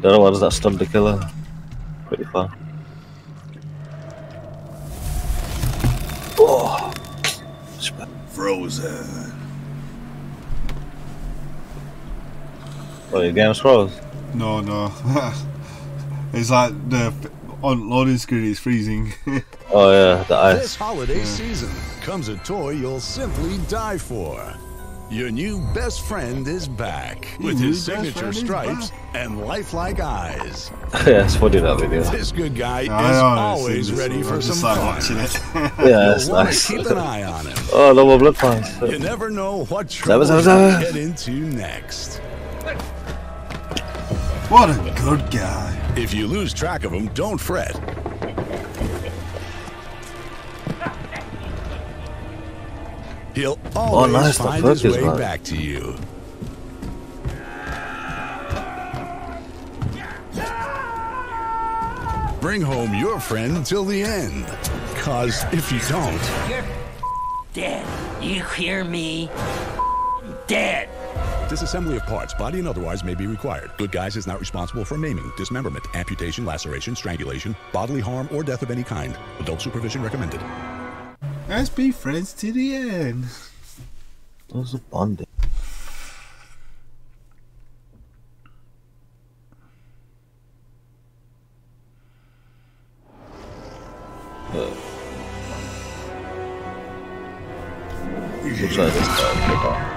The other one's that stunned the killer. Pretty fun. Oh. Frozen. Oh, your game's froze. No, no. it's like the on loading screen is freezing. Oh yeah, the ice. This holiday season comes a toy you'll simply die for. Your new best friend is back with his signature stripes and lifelike eyes. yeah, it's funny that video. This good guy is I honestly always ready I for just some like fun. Yeah, it's You'll nice. keep an eye on him. Oh, no more blood fans. You never know what trouble you zabba, might zabba. get into next. what a good guy. If you lose track of him, don't fret. He'll always Oh, nice, find his way right. back to you. Bring home your friend till the end. Cause if you don't, You're dead. You hear me? Dead. disassembly of parts, body and otherwise, may be required. Good Guys is not responsible for maiming, dismemberment, amputation, laceration, strangulation, bodily harm, or death of any kind. Adult supervision recommended. Let's be friends to the end. What's a bonding? Looks like this guy.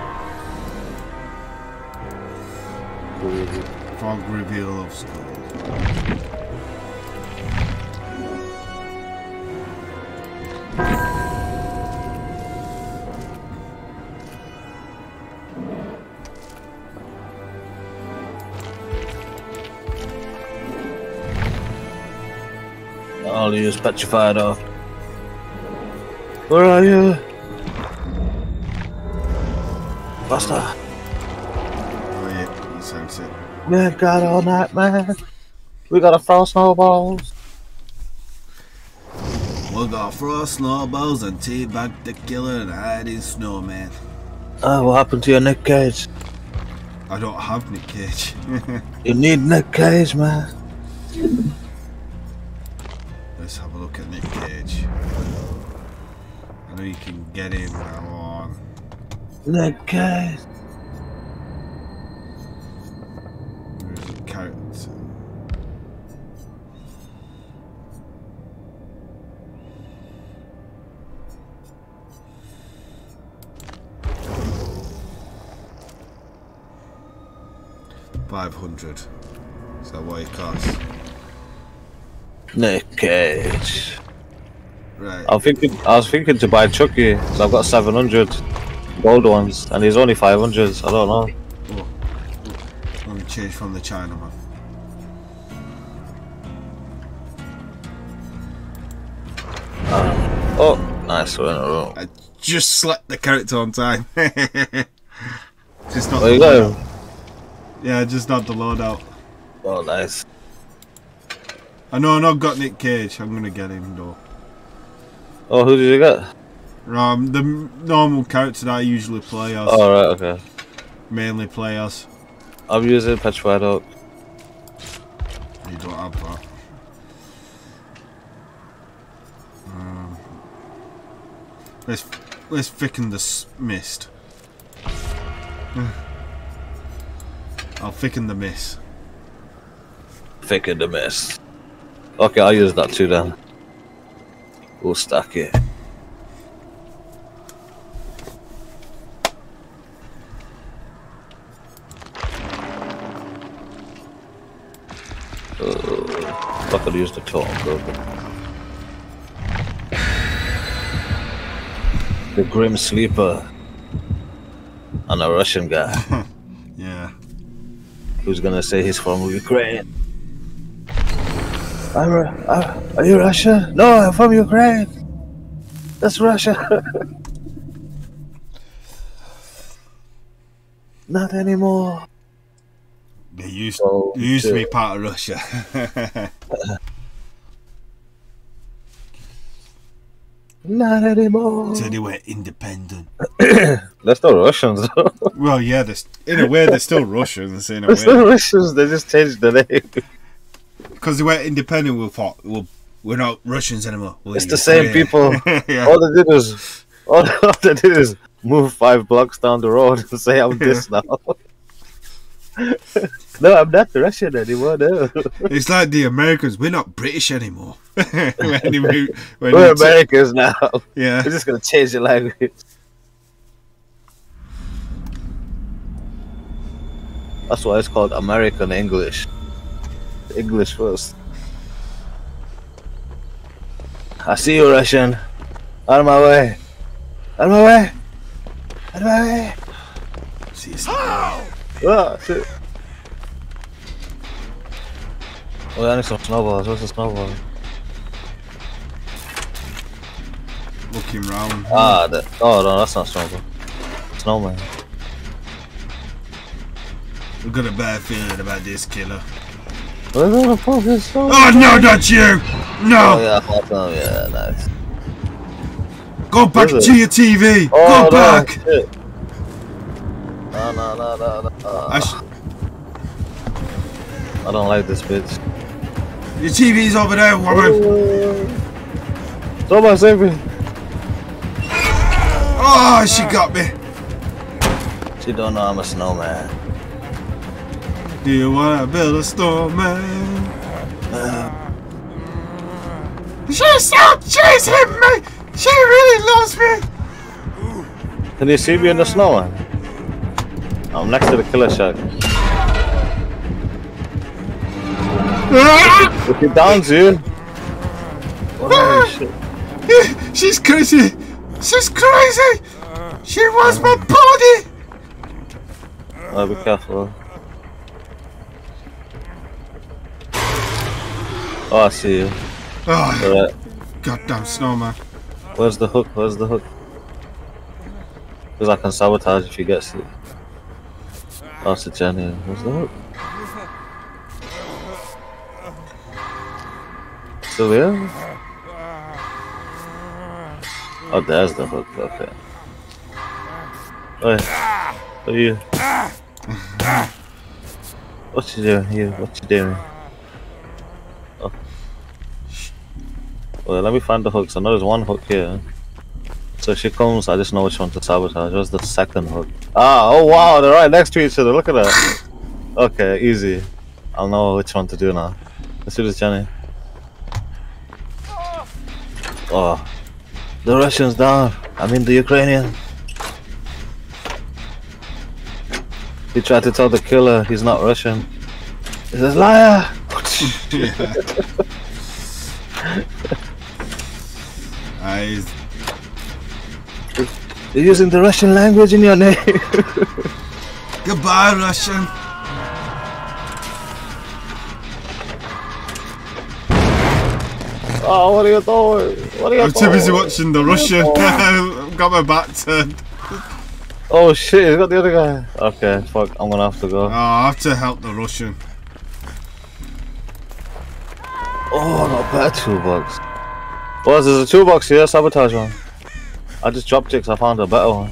Fog reveal of skull. I'll use petrified off. Where are you? Basta. Oh yeah, he it. Man, got all night, man. We gotta throw snowballs. We got frost snowballs and teabag the killer and hiding snowman. Oh, what happened to your Nick Cage? I don't have Nick Cage. You need Nick Cage, man. A look at Nick Cage. I know you can get him now on. Nick Cage. Where's the character? Five hundred. Is that what it costs? Nick Cage. Right. I'm thinking. I was thinking to buy Chucky, so I've got 700 gold ones, and he's only 500s. I don't know. Oh, Let me change from the China Chinaman. Ah. Oh, nice one. I just slept the character on time. just not. There you go. Yeah, just not the loadout. Oh, nice. I know I've not got Nick Cage. I'm gonna get him though. Oh, who did you get? Um, the normal character that I usually play as, Oh, right, okay. mainly play as. I'm using Petrified Oak. You don't have that. Um, let's let's thicken the mist. I'll thicken the mist. Thicken the mist. Okay, I'll use that too then. We'll stack it. Uh, I could use the totem. The Grim Sleeper. And a Russian guy Yeah. who's gonna say he's from Ukraine. I'm, Ru- uh, are you Russia? No, I'm from Ukraine. That's Russia. Not anymore. They used Oh, they used to be part of Russia. Not anymore. So they were independent. They're still Russians. Well, yeah, they're, in a way they're still Russians. In a They're still Russians. They just changed the name. Because they were independent, we thought, well, we're not Russians anymore. We're It's the same Ukrainian. people. yeah. All they did was all, all they did is move five blocks down the road and say I'm this now. no, I'm not Russian anymore. No, It's like the Americans. We're not British anymore. when you when we're Americans now. yeah. We're just gonna change the language. That's why it's called American English. English first. I see you, Russian. Out of my way. Out of my way. Out of my way. See, it's- Ah, shit. Oh, I need some snowballs. What's the snowball? looking round. Ah, that. Oh, no, that's not snowball. Snowman. We've got a bad feeling about this killer. Oh, oh no, not you! Oh, No! yeah, thought so. Yeah, nice. Go back to your TV! Oh, Go no, back! shit. No, no, no, no, no. I I don't like this bitch. your TV's over there, woman! Someone save me. Oh, she got me! She don't know I'm a snowman. Do you wanna build a snowman? She's still chasing me! She really loves me! Can you see me in the snow? I'm next to the killer shack. Ah! If he downs you. Oh, shit. She's crazy! She's crazy! She wants my body! Oh, be careful. Oh, I see you. Ah, oh, Alright. goddamn snowman. Where's the hook? Where's the hook? Because I can sabotage if he gets it. Oh, it's a Jenny. Where's the hook? Still there? Oh, there's the hook. Okay. Hey, what are you? What you doing here? What you doing? Well, let me find the hooks. I know there's one hook here. So she comes, I just know which one to sabotage. Where's the second hook? Ah, oh wow, they're right next to each other. Look at that. Okay, easy. I'll know which one to do now. Let's do this, Jenny. Oh, the Russians down. I mean the Ukrainian. He tried to tell the killer he's not Russian. He says, liar! I, You're using the Russian language in your name. goodbye, Russian. oh, what are you doing? What are you I'm doing? too busy watching the Russian. I've got my back turned. Oh shit, he's got the other guy. Okay, fuck, I'm gonna have to go. Oh, I have to help the Russian. Oh, not bad toolbox. Boys, there's a toolbox here, sabotage one. I just dropped it 'cause I found a better one.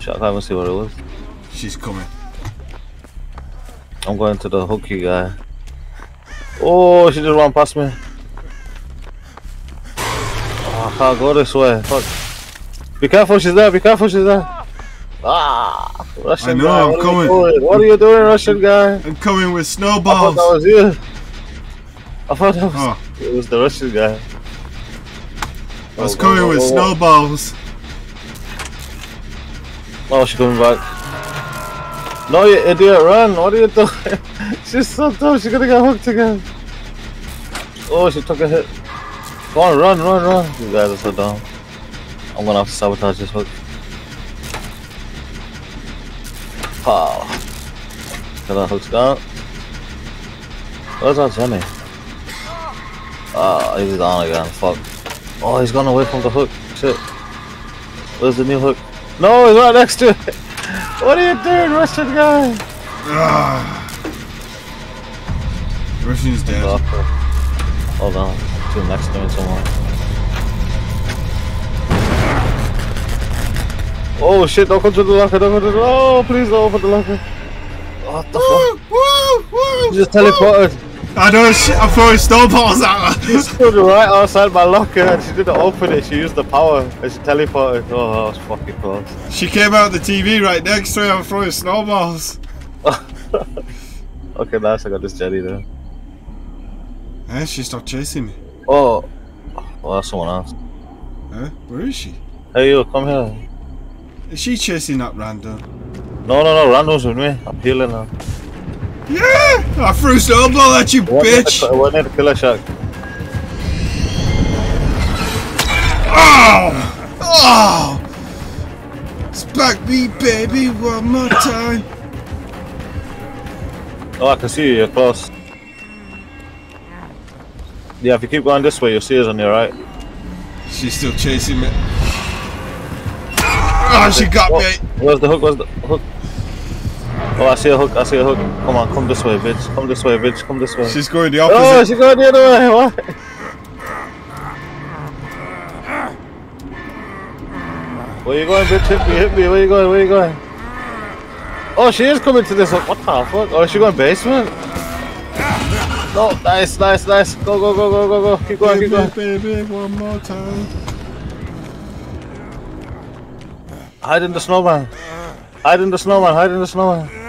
Shit, I can't even see what it was. She's coming. I'm going to the hooky guy. Oh, she just ran past me. Oh, I can't go this way. Fuck. Be careful, she's there. Be careful, she's there. Ah, Russian I know, guy. I'm what coming. Are? What are you doing, Russian guy? I'm coming with I thought snowballs. that was you. I thought that was, Oh, it was the Russian guy. I was Oh, coming oh, with oh, oh. snowballs. Oh, she's coming back. No, you idiot, run! What are you doing? She's so dumb, she's gonna get hooked again. Oh, she took a hit. Go on, run, run, run. You guys are so dumb. I'm gonna have to sabotage this hook. Pow. Okay, that hook's gone. Where's our Jenny? Ah, he's down again, fuck. Oh, he's gone away from the hook. Shit. Where's the new hook? No, he's right next to it. What are you doing, Russian guy? Ah. Russian's dead. Oh, Hold on. to next to me somewhere. Oh shit, don't come to the locker, don't come to the Oh, please don't open the locker. What the fuck? Woo! Woo! She just teleported. I know, shit, I'm throwing snowballs at her. She stood right outside my locker and she didn't open it. She used the power and she teleported. Oh, that was fucking close. She came out of the TV right next to me, I'm throwing snowballs. Okay, nice. I got this jelly there. Eh, she stopped chasing me. Oh, well, that's someone else. Eh? Where is she? Hey, you, come here. Is she chasing that random? No, no, no, random's with me. I'm healing now. Yeah! I threw snowball at you, bitch! the- We're near the killer shack. Oh! Oh! Smack me, baby, one more time. Oh, I can see you. You're close. Yeah, if you keep going this way, you'll see us on your right. She's still chasing me. Oh, she got Oh, me. Where's the hook? Where's the hook? Oh, I see a hook. I see a hook. Come on, come this way, bitch. Come this way, bitch. Come this way. She's going the opposite. oh, she's going the other way. What? Where you going, bitch? Hit me, hit me. Where you going? Where you going? Oh, she is coming to this hook. What the fuck? Oh, is she going basement? No, nice, nice, nice. Go, go, go, go, go, go. Keep going, keep going. baby, baby, one more time. Hide in the snowman. Hide in the snowman. Hide in the snowman.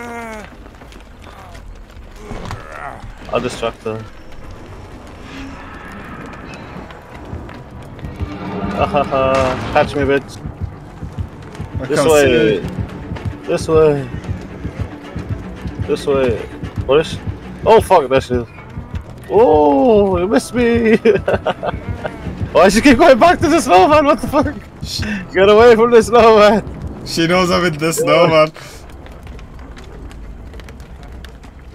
I'll distract her. Ahaha. Catch me, bitch. I This can't way. This way. This way. What is? Oh fuck, that shit. Oh, you missed me. Why she keep going back to the snowman? What the fuck? Get away from the snowman. She knows I'm in the snow, man.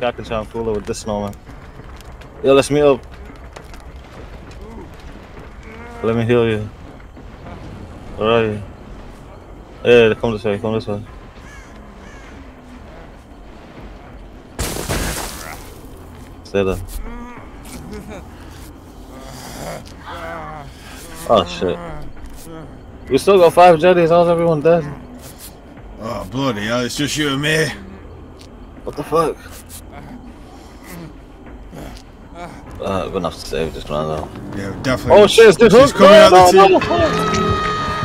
I can try and fool her with this snowman. Yo, let's meet up. Let me heal you. Where are you? Yeah, come this way, come this way. Stay there. Oh shit. We still got five jetties, how's everyone dead? Oh, bloody hell, it's just you and me. What the fuck? Uh, we're gonna have to save this one though. Yeah, definitely. Oh shit, it's this She's hook! coming No, out the no, team. no, no.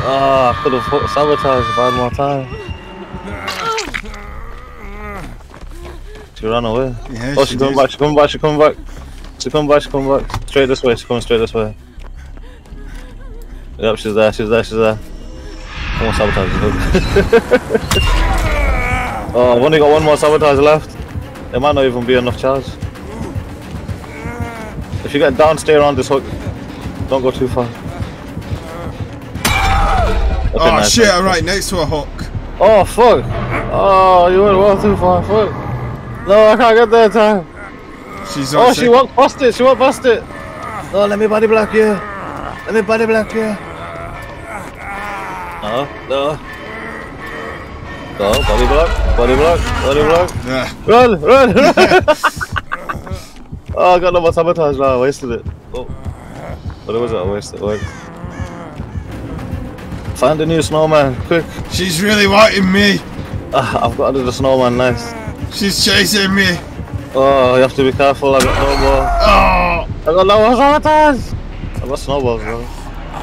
Ah, I could have sabotaged if I had more time. She ran away. Yeah, Oh, she she's coming back, she's coming back, she's coming back. She's coming back, she's coming back. Straight this way, she's coming straight this way. Yep, she's there, she's there, she's there. Come on, sabotage the hook. oh, I've only got one more sabotage left. There might not even be enough charge. If you get down, stay around this hook. Don't go too far. Oh, okay, Oh nice, shit. I'm right next to a hook. Oh fuck! Oh, you went well too far. Fuck! No, I can't get there in time. She's Oh, she walked past it. She walked past it. No, let me body block you. Let me body block you. No, no. No, body block, body block, body block. Yeah. Run, run, run. oh, I got no more sabotage now. I wasted it. Oh. What was it? I wasted it. Find a new snowman, quick. She's really wanting me. Ah, I've got the snowman, nice. She's chasing me. Oh, you have to be careful. I got no more. Oh, I got no more sabotage. I got snowballs, bro.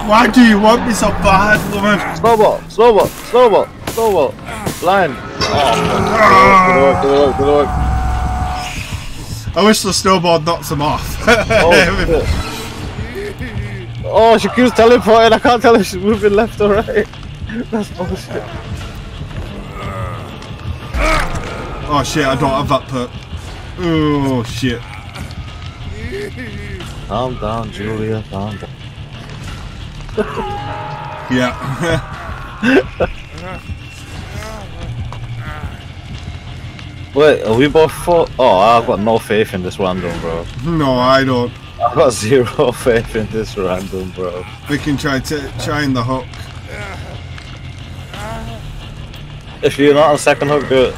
why do you want me so bad, woman? Snowball, snowball, snowball, snowball. Line. Oh, good work, good work, good work. I wish the snowboard knocks him off. Oh, oh, she keeps teleporting. I can't tell if she's moving left or right. That's bullshit. oh shit, I don't have that perk. Oh shit. Calm down, Julia. Calm down. Yeah. Wait, are we both full? Oh, I've got no faith in this random, bro. no, I don't. I've got zero faith in this random, bro. We can try to try in the hook. If you're not on second hook, do it.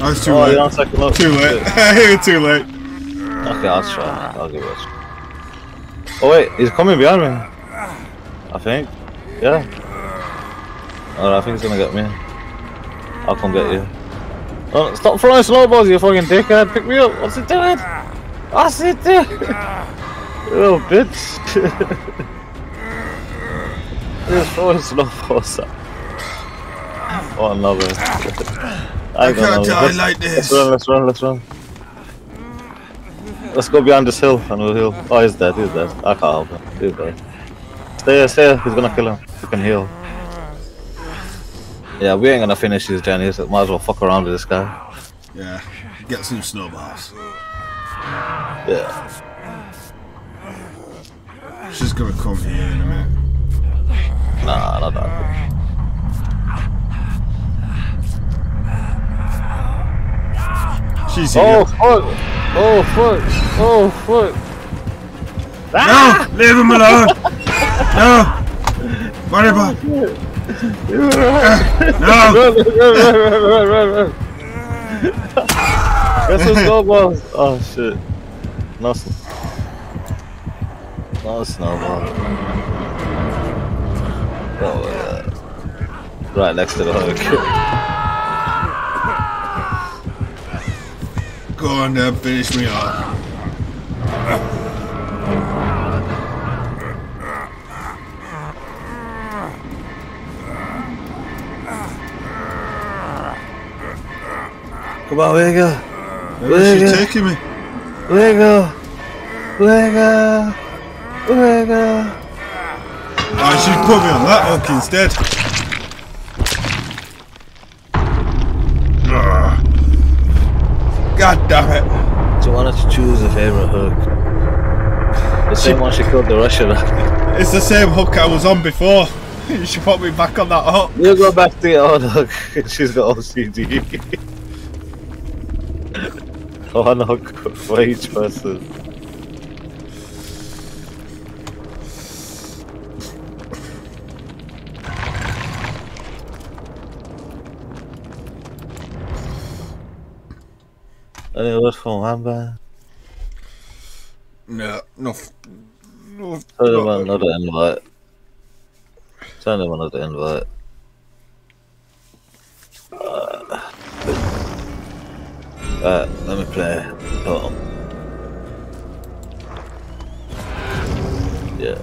Was too Oh, late. you're on second hook. Too late. Too late. Okay, I'll try. I'll give it a try. Oh wait, he's coming behind me. I think. Yeah. Alright, I think he's gonna get me. I'll come get you. Oh, stop throwing snowballs, you fucking dickhead! Pick me up! What's it doing? What's it doing? you little bitch! Just throwing snowballs. Oh, I love it. I don't can't die Let's- like Let's this. run, let's run, let's run. Let's go behind this hill and we'll heal. Oh, he's dead, he's dead. I can't help him. He's dead. Stay here, stay here. He's gonna kill him. We can heal. Yeah, we ain't gonna finish these journeys. Might as well fuck around with this guy. Yeah. Get some snowballs. Yeah. She's gonna come here in a minute. Nah, not that. She's oh, here. Oh, fuck! Oh, fuck! Oh, fuck! No! Leave him alone! no! Worry about oh, No! Run, run, run, run, run, run, run. Get some snowballs. Oh, shit. No, sn- no snowball. Oh, yeah. Right next to the hook. Go on then, finish me off. Come on, Wiggle. Where's she taking me? Wiggle. Wiggle. Wiggle. Oh, she put me on that hook instead. Ah. God damn it. So why don't you choose a favorite hook? The same one she killed the Russian. It's the same hook I was on before. You should put me back on that hook. you go back to your own hook. She's got OCD. One hook for each person. Any words from Wamba? No, no. f- no Tell them no. another invite. Tell them another invite. Uh, uh, let me play. Oh. Yeah.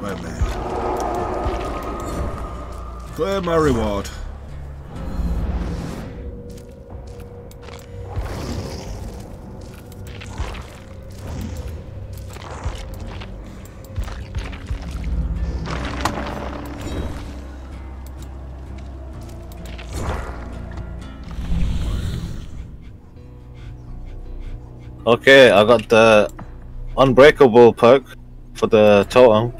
Wait a minute. Claim my reward. Okay, I got the unbreakable perk for the totem.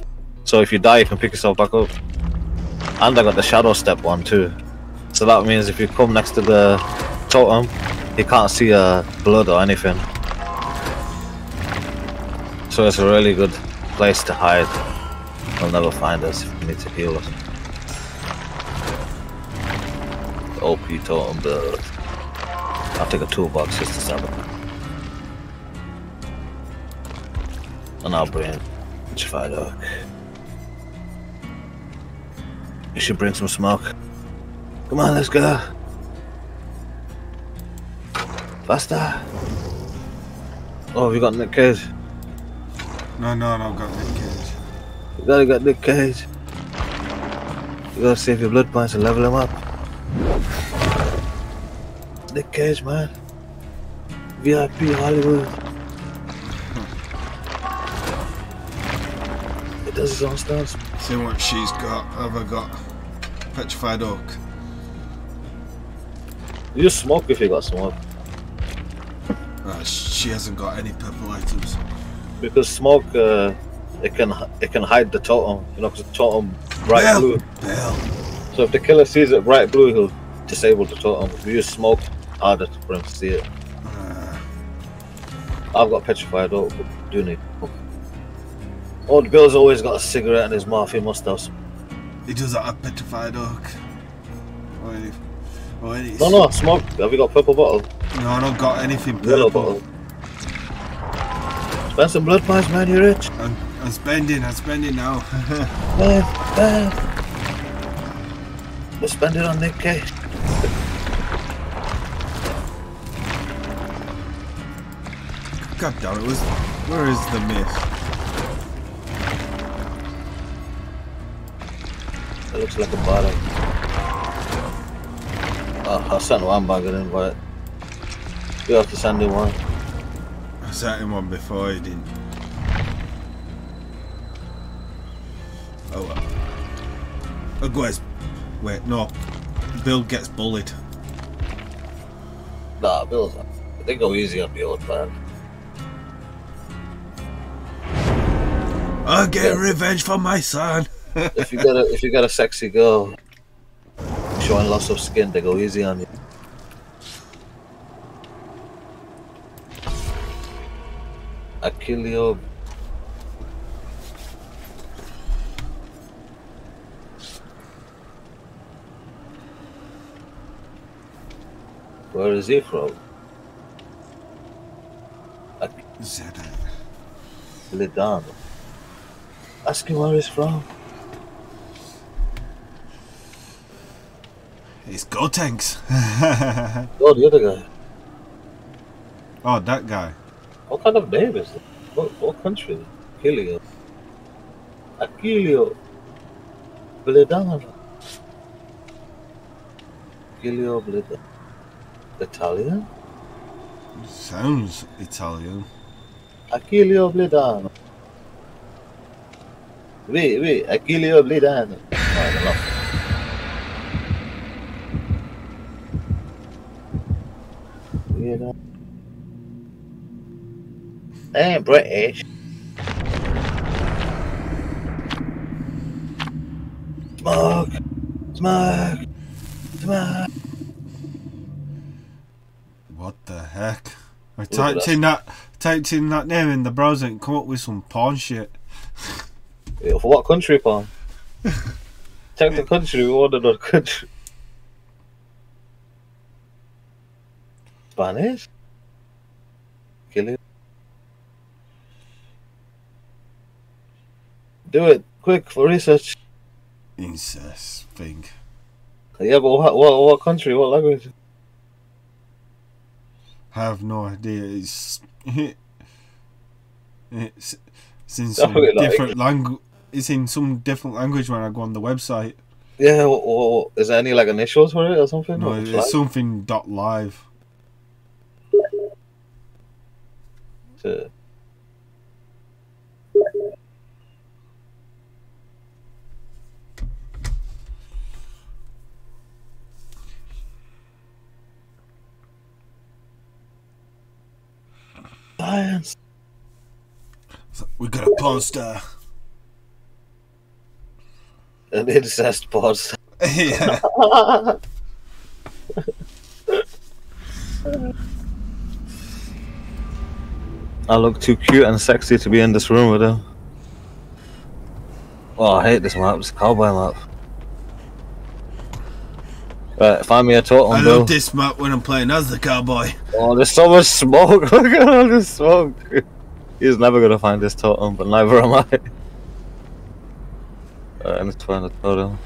So if you die, you can pick yourself back up. And I got the shadow step one too. So that means if you come next to the totem, you can't see uh, blood or anything. So it's a really good place to hide. They'll never find us if we need to heal us. OP totem build. I'll take a toolbox just to stab it. I'll bring Petrified Oak. You should bring some smoke. Come on, let's go. Faster. Oh, we got Nick Cage. No, no, no, I've got Nick Cage. You gotta get Nick Cage. You gotta save your blood points and level him up. Nick Cage, man. VIP Hollywood. Does his own stunts. See what she's got. Have I got? Petrified Oak. You just smoke if you got smoke. Uh, she hasn't got any purple items. Because smoke, uh, it can it can hide the totem. You know, because the totem bright Bell. blue. Bell. So if the killer sees it bright blue, he'll disable the totem. If you use smoke, harder for him to see it. Uh, I've got petrified oak, but do need. Old Bill's always got a cigarette in his mouth. He must have. He doesn't have Petrified Oak. Or. Or any. No, no, smoke. Have you got purple bottle? No, I don't got anything Yellow purple. bottle. Spend some blood points, man. You're rich. I'm, I'm spending, I'm spending now. Man, man. We'll spend it on Nick Cage. God damn it, was, where is the mist? It looks like a bottom. Oh, uh, I sent one bag of invite. You have to send him one. I sat in one before, I didn't. Oh well. Guys. Wait, no. Bill gets bullied. Nah, Bill's. They go easy on Bill, man. I'll get revenge for my son. If you got a if you got a sexy girl showing lots of skin, they go easy on you. Achilleo. Where is he from? Zedek. Lidano. Ask him where he's from. It's Go Tanks. Oh, the other guy. oh, that guy. What kind of name is it? What, what country? Achilleo. Achilleo. Bledano. Achilleo Bledano. Italian? Sounds Italian. Achilleo Bledano. Wait, wait. Achilleo Bledano. I don't know. You know. I ain't British. Smoke, smoke, smoke. What the heck? I typed in that typed in that name in the browser and come up with some porn shit. For what country, Paul? Check the country. We to know country. Spanish. Kill Do it quick for research. Incest thing. Yeah, but what, what, what country? What language? have no idea. It's it's, it's in some like. different language. It's in some different language when I go on the website. Yeah, what, what, what- is there any like initials for it or something? No, Or it's something dot live. to Science. We got a poster. An incest pod. yeah. I look too cute and sexy to be in this room with him. Oh, I hate this map. It's a cowboy map. Right, find me a totem, I Bill. love this map when I'm playing as the cowboy. Oh, there's so much smoke. Look at all this smoke. He's never gonna find this totem, but neither am I. Alright, let's find the totem.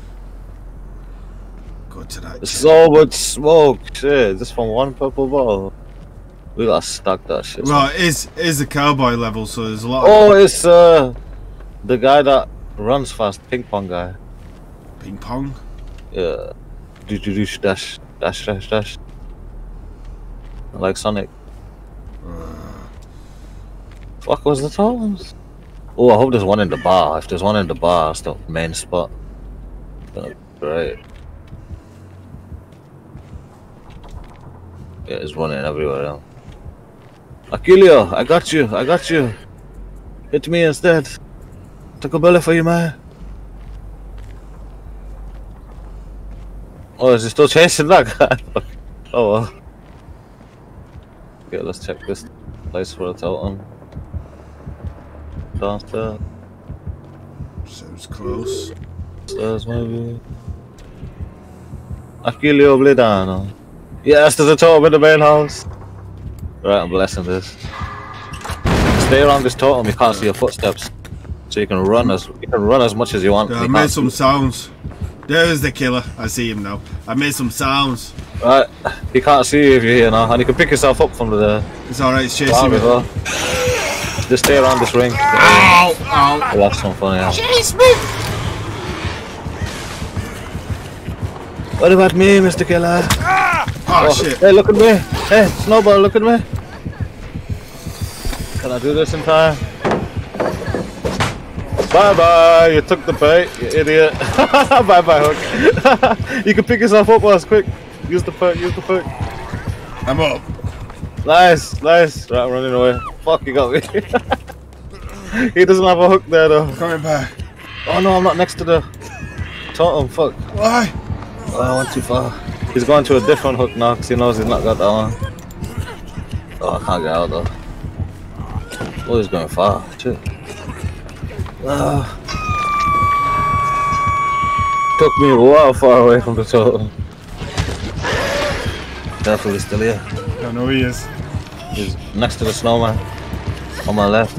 Go to that. There's so much smoke. Shit, just from one purple ball. We gotta stack that shit. Right, it is is a cowboy level, so there's a lot Oh, it's uh the guy that runs fast, ping pong guy. ping pong. Yeah. Do dash dash dash dash. Like Sonic. Fuck was the totems? Oh, I hope there's one in the bar. If there's one in the bar, it's the main spot. That'd be Great. Yeah, there's one in everywhere else. Achilleo, I got you, I got you. Hit me instead. Took a bullet for you, man. Oh, is he still chasing that guy? Oh well. Okay, let's check this place for a totem. Downstairs, Sounds close. upstairs maybe. Achilleo Bledano. Yes, there's a totem in the main house. Right, I'm blessing this. stay around this totem, you can't see your footsteps. So you can run as you can run as much as you want. Yeah, I made some sounds. There's the killer. I see him now. I made some sounds. Right, he can't see you if you're here now, and you can pick yourself up from the It's alright, it's chasing me. as well. Just stay around this ring. Ow! Ow! We'll have some fun, yeah. Chase me! What about me, Mr. Killer? Ah! Oh, oh, shit. Hey, look at me. Hey, Snowball, look at me. Can I do this in time? Bye bye. You took the bait, you idiot. bye bye, Hook. you can pick yourself up, boss. Quick. Use the perk. Use the perk. I'm up. Nice, nice. Right, I'm running away. Fuck, you got me. he doesn't have a hook there though. Coming back. Oh no, I'm not next to the totem. Fuck. Why? Oh, I went too far. He's going to a different hook now because he knows he's not got that one. Oh, I can't get out though. Oh, he's going far. Shit. Ah. Took me a while far away from the totem. Definitely still here. I know he is. He's next to the snowman. On my left.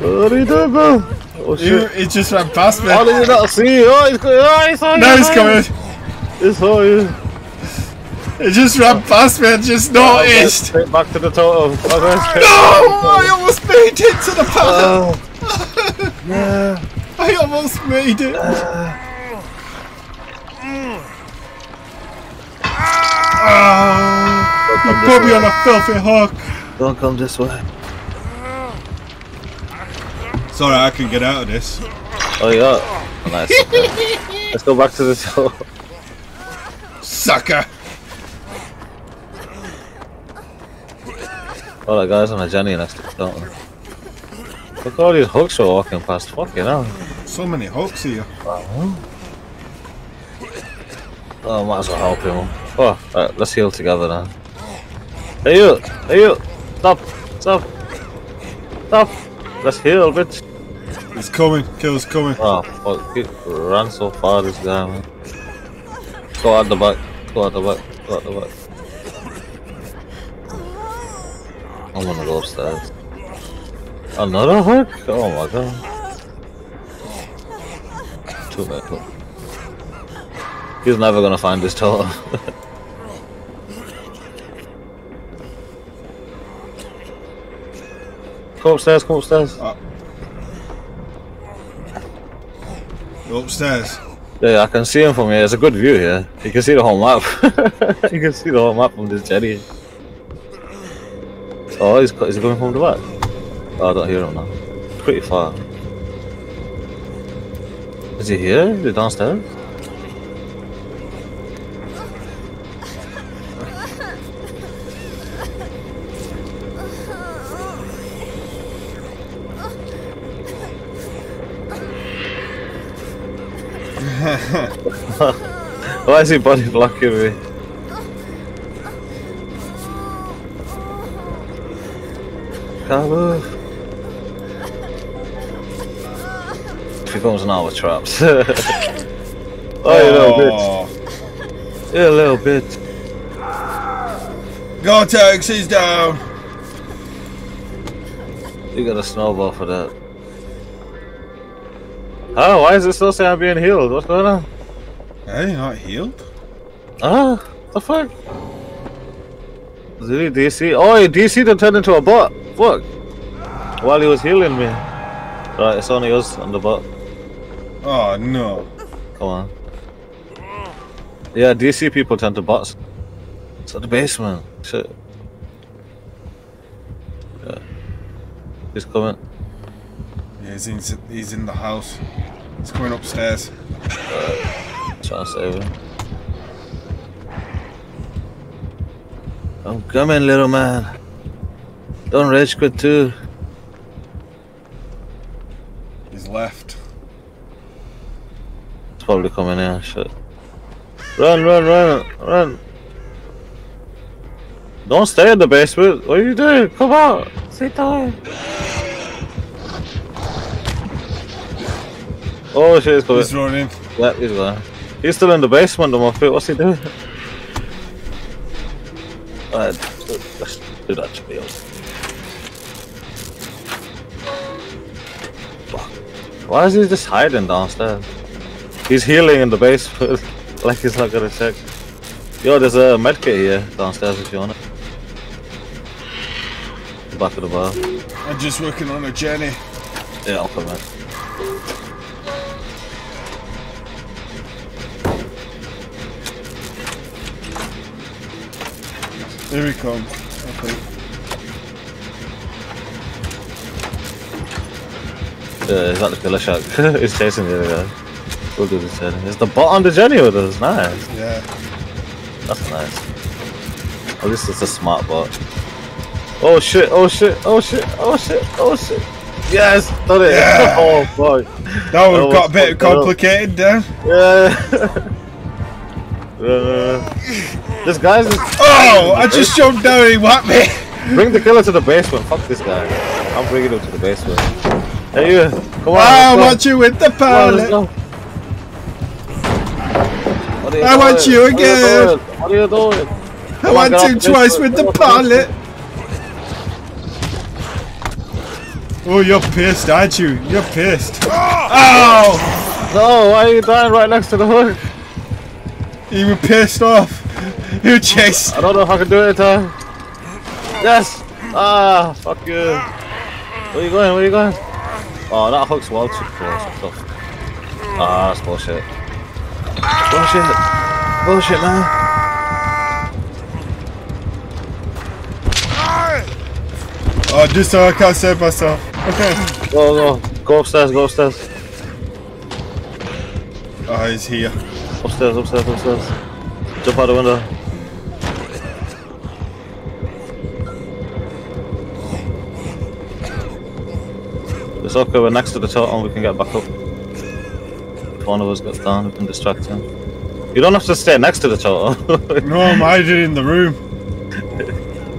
What are you doing, bro? Oh shit. he just ran past me. How did you not see? Oh, he's coming. Oh, he saw you. Now he's coming. He saw you. He just ran past me and just noticed. Straight back to the totem. Oh, that's straight- No! I almost made it to the path. Oh. yeah. I almost made it. Ah, Don't you come put me way. on a filthy hook. Don't come this way. Sorry, I can get out of this. Oh, yeah. Oh, nice. Okay. Let's go back to the totem. Sucker. Oh, that guy's on a Jenny next to the totem. Look at all these hooks we're walking past. Fucking hell. So many hooks here. Oh, might as well help him. Oh, right, let's heal together then. Hey you! Hey you! Stop! Stop! Stop! Let's heal, bitch! He's coming. Kill's coming. Oh, fuck. He ran so far, this guy, man. Go out the back. Go out the back. Go out the back. I'm gonna go upstairs. Another hook? Oh my god. Too bad. Look. He's never gonna find this totem. come upstairs, come upstairs. Ah. Go upstairs. Yeah, I can see him from here. It's a good view here. You can see the whole map. you can see the whole map from this jetty. Oh, he's, co- is he coming from the back? I don't hear him now. Pretty far. Is he here? Is he downstairs? Why is he body blocking me? Can't move. He comes now with traps. oh, you little bitch. You little bit. Go, Tex. He's down. You got a snowball for that. Oh, why is it still saying I'm being healed? What's going on? Hey, you're not healed. Ah, the fuck? Did he DC? Oh, he DC then turned into a bot. Fuck. While he was healing me. Right, it's only us on the bot. Oh no. Come on. Yeah, DC people tend to bots. It's at the basement. Shit. Yeah. He's coming. Yeah, he's in. He's in the house. He's coming upstairs. Trying to save him. I'm coming, little man. Don't rage quit too. Come coming here, Shit. Run, run, run, run. Don't stay in the basement. What are you doing? Come out. Sit down. Oh shit, he's coming. He's running. Yep, he's. He's still in the basement on my foot. What's he doing? Alright, let's do that to me. Why is he just hiding downstairs? He's healing in the base, but like he's not gonna check. Yo, there's a medkit here downstairs if you want it. Back of the bar. I'm just working on a journey. Yeah, I'll come. Here he comes. Okay. Yeah, he's not the killer shark. he's chasing the other guy. We'll do this journey. Is the bot on the journey with us? Nice. Yeah. That's nice. At least it's a smart bot. Oh shit, oh shit, oh shit, oh shit, oh shit. Yes, done it. Yeah. Oh fuck. That one got a bit complicated there. Yeah. Uh, this guy's just Oh, I just jumped down he whacked me. bring the killer to the basement. Fuck this guy. I'm bringing him to the basement. Hey you, come on. I want you with the Come I want doing? you What are again. doing? Are you doing? I want him twice with the pallet. Oh, you're pissed, aren't you? You're pissed. Oh! No, why are you dying right next to the hook? You were pissed off. You chased. I don't know if I can do it in time. Yes! Ah, fuck you. Where are you going? Where are you going? Oh, that hook's well too close. What the f- Ah, that's bullshit. Bullshit. Bullshit, man. Oh, just so I can't save myself. Okay. Go, go. Go upstairs, go upstairs. Oh, he's here. Upstairs, upstairs, upstairs. Jump out the window. It's okay, we're next to the totem, we can get back up. If one of us gets down, we can distract him. You don't have to stay next to the totem. No, I'm hiding in the room.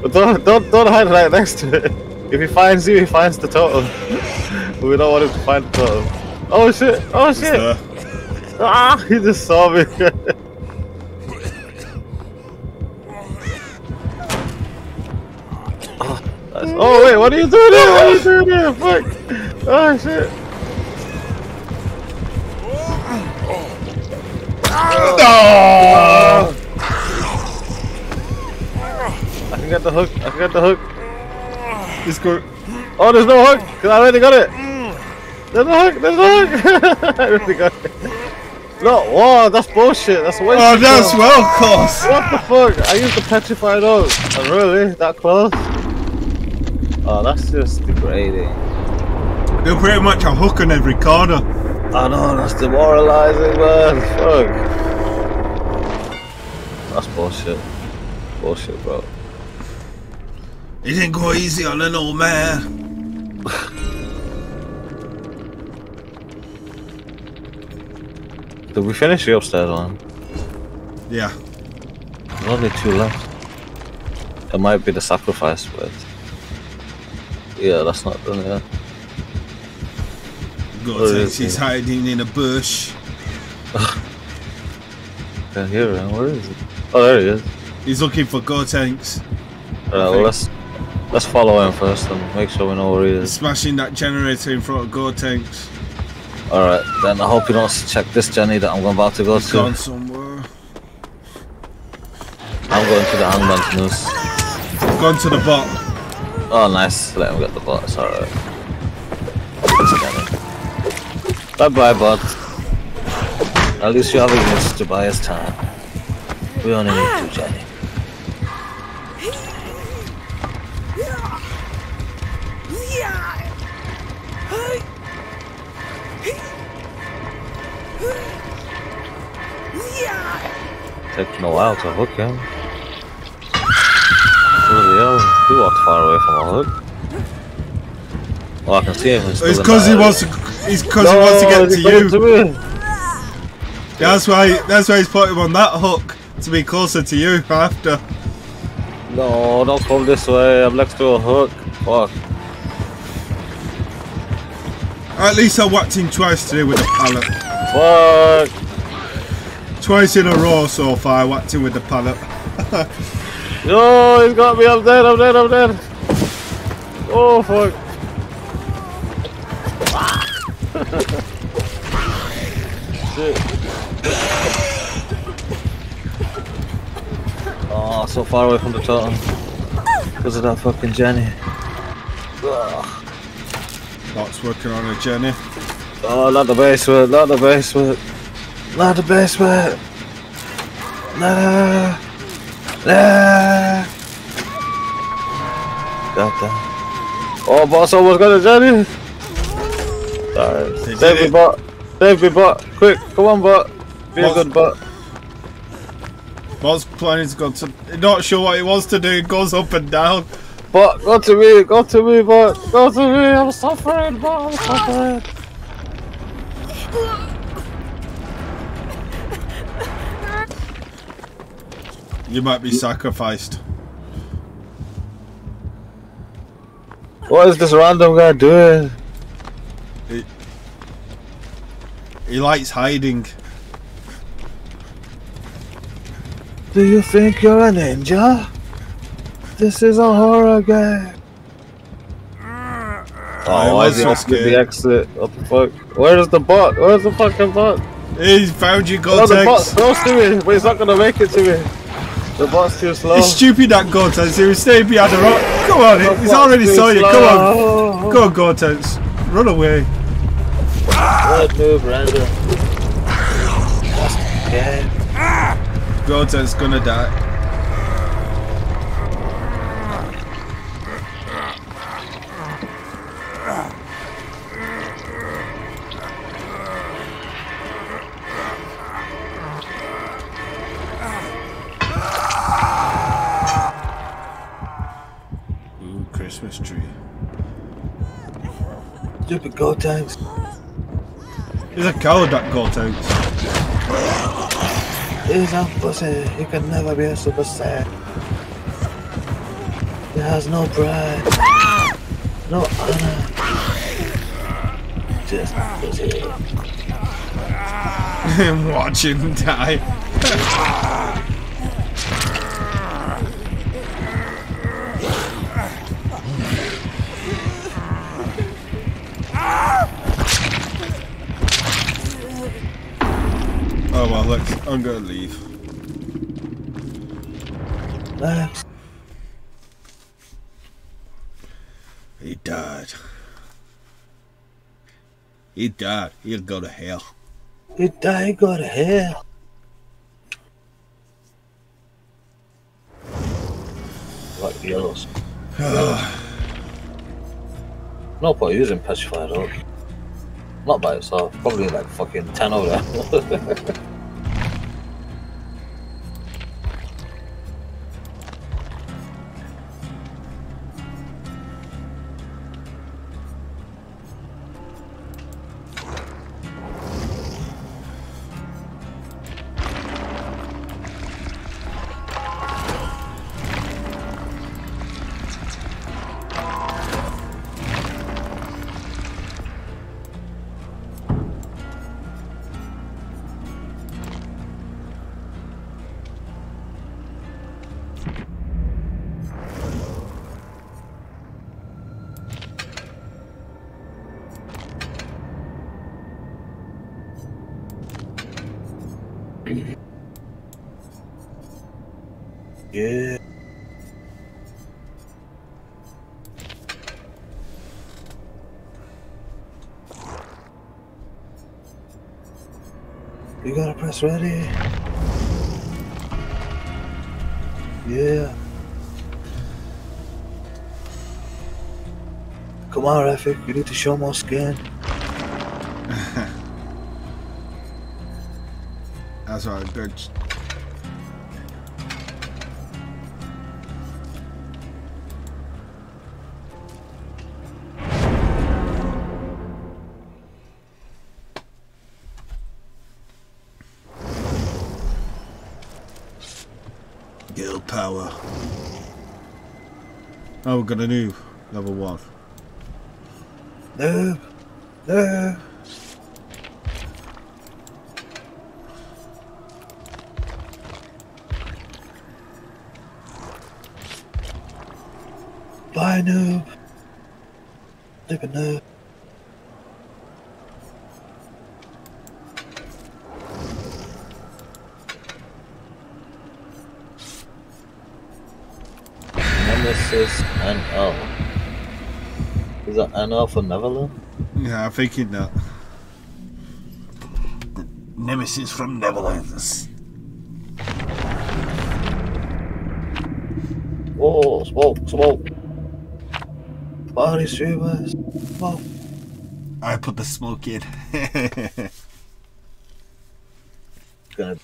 but don't, don't, don't hide right next to it. If he finds you, he finds the. But we don't want him to find the totem. Oh shit! Oh shit! there. Ah, he just saw me. oh, oh, wait, what are you doing here? What are you doing here? Fuck! Oh shit! Oh! I can get the hook. I can get the hook. He's go. Oh, there's no hook. Cause I already got it. There's no hook. There's no hook. I already got it. No, whoa, that's bullshit. That's way. Oh, that's close. well close. What the fuck? I used the petrified oak. Oh, really? That close? Oh, that's just degrading. They're pretty much a hook on every corner. I know, that's demoralizing, man. Fuck. That's bullshit. Bullshit, bro. He didn't go easy on an old man. Did we finish the upstairs one? Yeah. There's only two left. It might be the sacrifice, but. Yeah, that's not done yet. Oh, is he's hiding in a bush. Can't hear him. Where is he? Oh, there he is. He's looking for Gore-Tex. Alright, uh, well, let's. Let's follow him first and make sure we know where he He's is. smashing that generator in front of Gore-Tex. Alright, then I hope you don't check this journey that I'm about to go He's to. gone somewhere. I'm going to the hangman's noose. Gone to the bot. Oh, nice. Let him get the bot. It's alright. Bye bye, bot. At least you haven't used to buy us time. We only need you, Jenny. Taking a while to hook him. Bloody hell. He walked far away from a hook. Oh, I can see him. It's because he wants to. It's because he wants to get to you. to. That's why. That's why he's put him on that hook to be closer to you after. No, don't come this way. I'm next to a hook. Fuck. At least I whacked him twice today with the pallet. Fuck. Twice in a row so far. I whacked him with the pallet. No, he's got me. I'm dead. I'm dead. I'm dead. Oh, fuck. Shit. Oh, so far away from the totem. Because of that fucking Jenny. Bot's working on a Jenny. Oh, not the basement, not the basement. Not the basement. Nah. Nah. God damn. Oh, boss almost got a Jenny. Save did bot. Save me, bot. Quick, come on, bot. Be a good bot. Bot's planning to go to. Not sure what he wants to do. He goes up and down. Bot, go to me, go to me, bot. Go to me, I'm suffering, bot, I'm suffering. You might be sacrificed. What is this random guy doing? He likes hiding. Do you think you're a ninja? This is a horror game. Oh, why was is he so asking the exit? What the fuck? Where's the bot? Where's the fucking bot? He's found you, Oh, the bot's close to me, but he's not gonna make it to me. The bot's too slow. He's stupid, that Gotex. He was staying behind the rock. Come on, The he's already too saw you. Come on. slow. Go on, Gotex. Run away. Good move, random. Yeah. Gotex gonna die. Ooh, Christmas tree. Stupid go tanks. He's a coward, that Gotex. He's a pussy. He can never be a super saiyan. He has no pride. No honor. Just pussy. Watch him die. Oh well, let's. I'm gonna leave. Next. He died. He died. He'll go to hell. He died, go to hell. Like the yellows. no point using petrified oak. Not by itself. Probably like fucking 10 over there. Ready. Yeah. Come on, Rafik, you need to show more skin. That's right. Good. I'm gonna do level one. For Neverland? Yeah, I'm thinking that. Nemesis from Neverlands. Whoa, smoke, smoke. Body streamers. Smoke. I put the smoke in. Gonna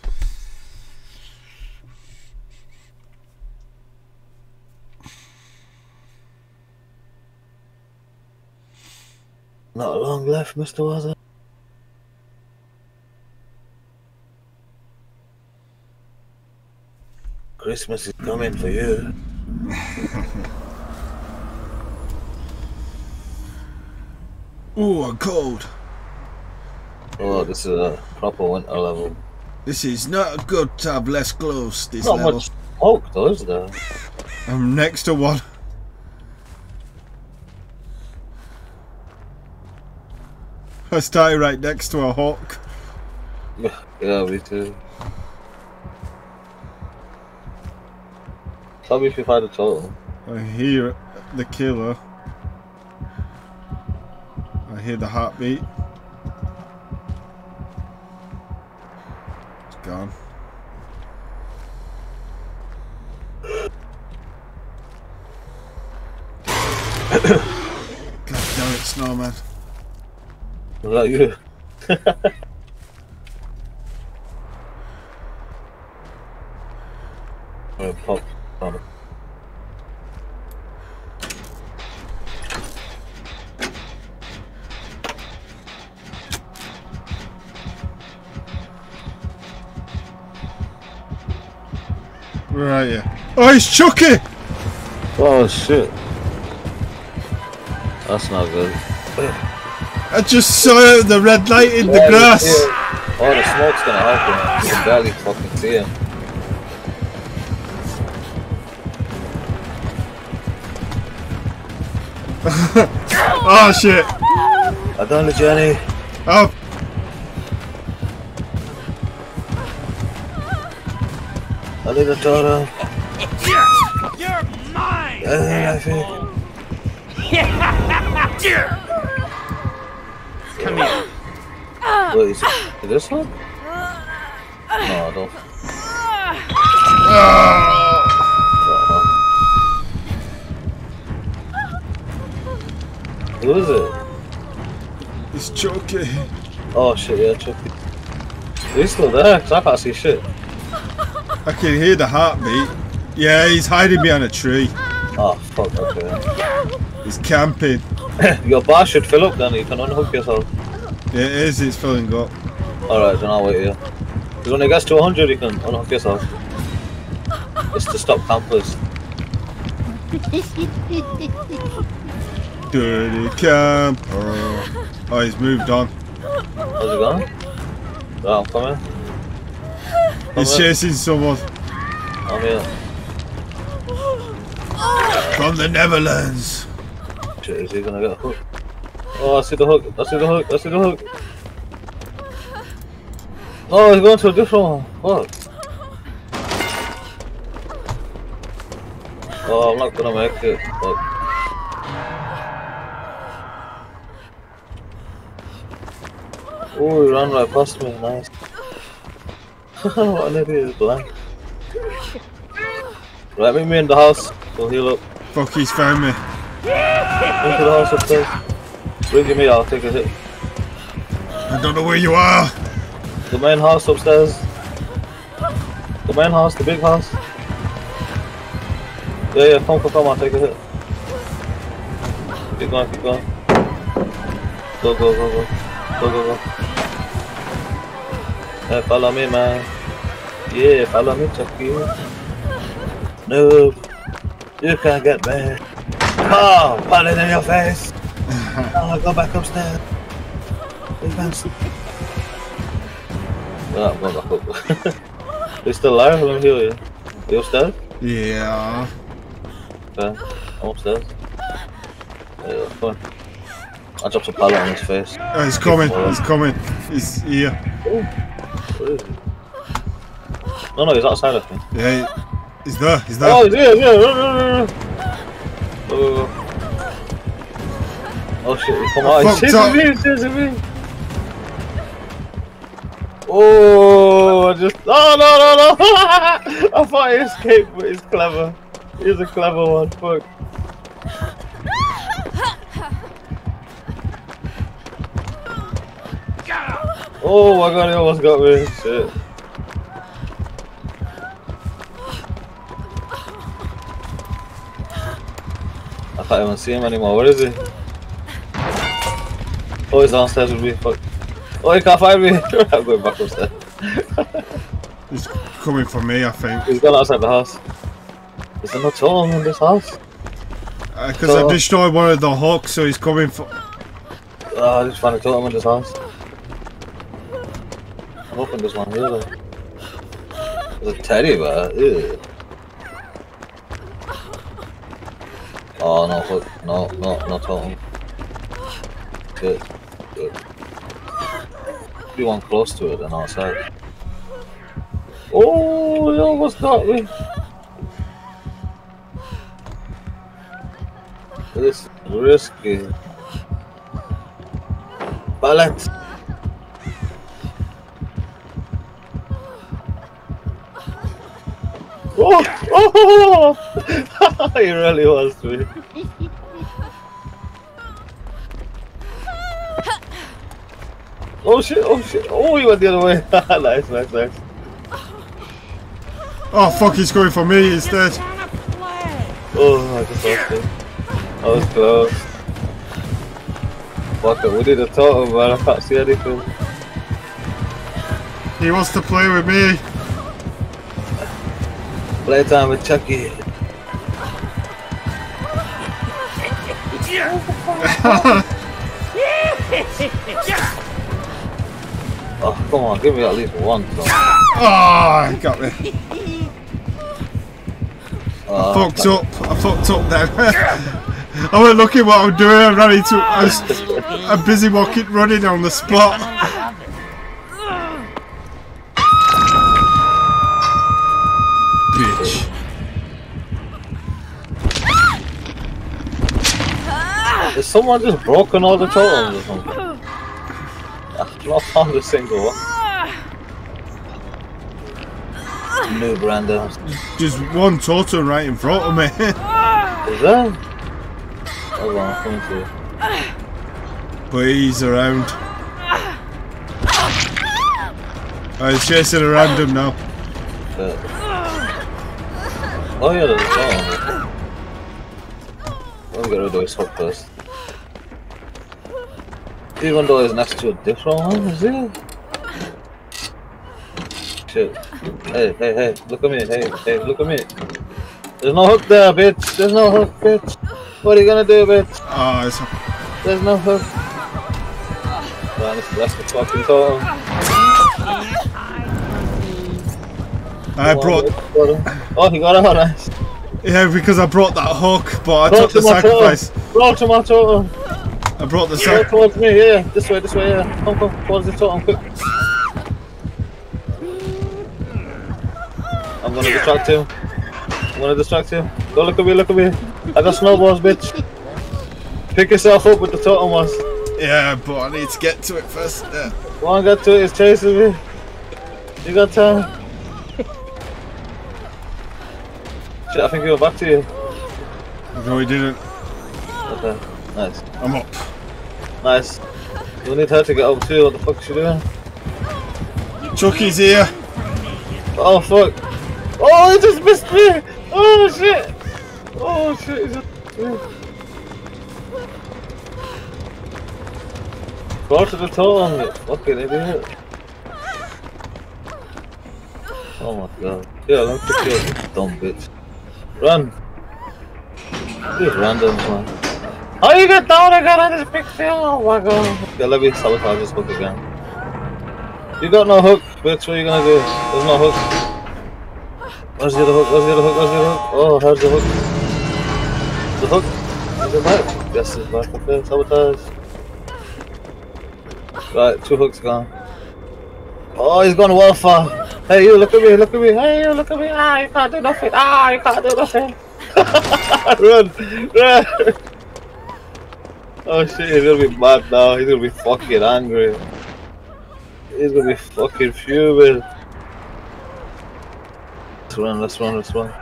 Not long left, Mr. Wazza. Christmas is coming for you. oh, I'm cold. Oh, this is a proper winter level. This is not a good to have less gloves this Not level. much smoke though, is there? I'm next to one. I started right next to a hawk. yeah, me too. Tell me if you find a totem. I hear the killer. I hear the heartbeat. It's gone. God damn it, snowman. That you? Oh, pop. Where are you? Oh, it's Chucky! Oh shit. That's not good. I just saw the red light in the Yeah, grass. yeah. Oh, the smoke's gonna help him. You can barely fucking see him. Oh shit! I've done the journey. Oh, I need a totem. You're mine! Uh, I think. Wait, is it this one? No, I don't. Who is it? it's Chucky. Oh shit, yeah, Chucky. He's still there, 'cause I can't see shit. I can hear the heartbeat. Yeah, he's hiding behind a tree. Oh, fuck, okay. He's camping. Your bar should fill up then, you can unhook yourself. Yeah, it is. It's filling up. Alright, then I'll wait here. Because when it gets to 100, you can unhook yourself. It's to stop campers. Dirty camper. Oh, he's moved on. How's it going? Right, I'm coming. He's Okay. chasing someone I'm here. from the Netherlands. Shit, is he gonna get hooked? Oh, I see the hook. I see the hook. I see the hook. Oh, he's going to a different one. What? Oh, I'm not gonna make it. Fuck. Oh, he ran right past me. Nice. what an idiot. Blank. Right, meet me in the house. We'll heal up. Fuck, he's found me. Into the house upstairs. Bring me, I'll take a hit. I don't know where you are. The main house upstairs. The main house, the big house. Yeah, yeah, come, come, come, I'll take a hit. Keep going, keep going. Go, go, go, go. Go, go, go. Hey, follow me, man. Yeah, follow me, Chucky. No, you can't get me. Oh, put it in your face. Oh, go back upstairs. Advance. Yeah, I'm going back up. you still alive? Let me heal you. You upstairs? Yeah. Okay, I'm upstairs. Yeah, fine. I dropped a pallet on his face. Oh, he's coming. He's coming. He's here. Where is he? No, no, he's outside of me. Yeah, he's there. He's there. Oh, he's here, he's here. Oh, shit, come on, up. chasing me, he's chasing me. Oh, I just, oh no, no, no! I thought he escaped, but he's clever. He's a clever one, fuck. Oh my god, he almost got me, shit. I can't even see him anymore, where is he? Oh, he's downstairs with me, fuck. Oh, he can't find me! I'm going back upstairs. He's coming for me, I think. He's gone outside the house. Is there no totem in this house? Uh, because So- I destroyed one of the hawks, so he's coming for. Oh, I just found a totem in this house. I'm hoping there's one here though. There's a teddy bear. Ew. Oh no, fuck. No, no, no totem. Shit. Be one close to it than outside. Oh, he almost got me. This is risky. Balance. Oh, oh, he really was me. Oh shit, oh shit, oh he went the other way. nice, nice, nice. Oh fuck, he's going for me instead. Oh, I just lost it. I was close. Fuck it, we need a totem man, I can't see anything. He wants to play with me. Playtime with Chucky. Oh, come on, give me at least one. So. Oh, he got me. Uh, fucked up. I fucked up then. I wasn't looking what I'm doing. I'm running to. I was, I'm busy walking, running on the spot. Bitch. Is someone just broken all the totems or something? Not found a single one. Noob random. Just one totem right in front of me. Is that? Hold on, I'm coming to you. but he's around. Oh, he's chasing around him now. Oh yeah, there's a totem. Let me get rid of his hook first. Even though it's next to a different one, is it? Shit. Hey, hey, hey, look at me, hey, hey, look at me. There's no hook there, bitch. There's no hook, bitch. What are you gonna do, bitch? Oh, it's There's no hook. Man, that's the fucking totem. I brought Oh, he got out, oh, nice. yeah because I brought that hook, but I Brought took the to sacrifice. Brought to my totem. I brought the Go sac. towards me, yeah. This way, this way, yeah. Come, come, towards the totem, quick. I'm gonna distract him. I'm gonna distract him. Go look at me, look at me. I got snowballs, bitch. Pick yourself up with the totem ones. Yeah, but I need to get to it first. Yeah. One got to it, he's chasing me. You got time. Shit, I think he went back to you. No, he didn't. Okay, nice. I'm up. Nice. We need her to get over too. What the fuck is she doing? Chucky's here. Oh fuck! Oh, he just missed me! Oh shit! Oh shit! He just missed me. Go to the totem, fucking idiot! Oh my god! Yeah, pick you you dumb bitch. Run! These randoms, man. How you get down again on this big thing? Oh my god! Yeah, let me sabotage this hook again. You got no hook, bitch. What are you gonna do? There's no hook. Where's the other hook? Where's the other hook? Where's the other hook? Oh, here's the hook. The hook? Is it back? Yes, it's back. Okay, sabotage. Right, two hooks gone. Oh, he's gone well far. Hey, you look at me, look at me. Hey, you look at me. Ah, you can't do nothing. Ah, you can't do nothing. run, run. Oh shit, he's gonna be mad now. He's gonna be fucking angry. He's gonna be fucking fuming. Let's run, let's run, let's run.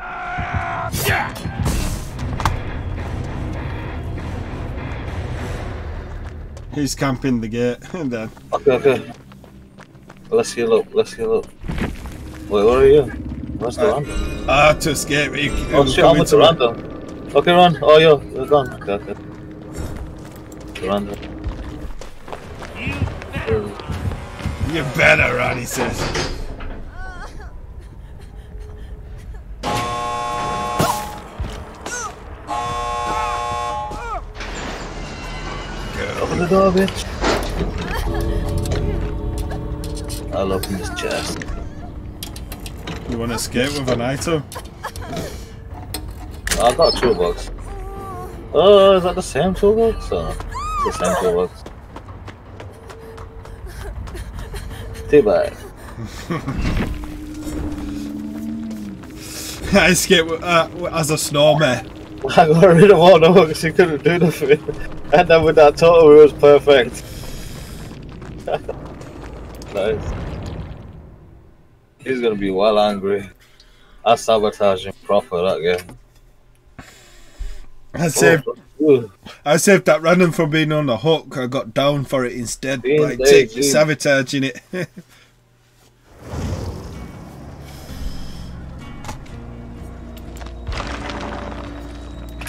He's camping the gate. and then Okay, okay. Let's heal up, let's heal up. Wait, where are you? Where's the Uh, random? ah, to escape. Oh shit, I'm with the random. Okay, run. Oh, yo, you're gone. Okay, okay. Random. You better run, he says. Open the door, bitch. I love his chest. You want to escape with an item? I've got a toolbox. Oh, is that the same toolbox? Or same toolbox. Too bad. I escape with, uh, as a snowman. I got rid of all the hooks, he couldn't do nothing. And then with that totem, it was perfect. nice. He's gonna be well angry. I sabotaged him proper that game. I oh, saved. I saved that random from being on the hook. I got down for it instead Being by take, sabotaging it.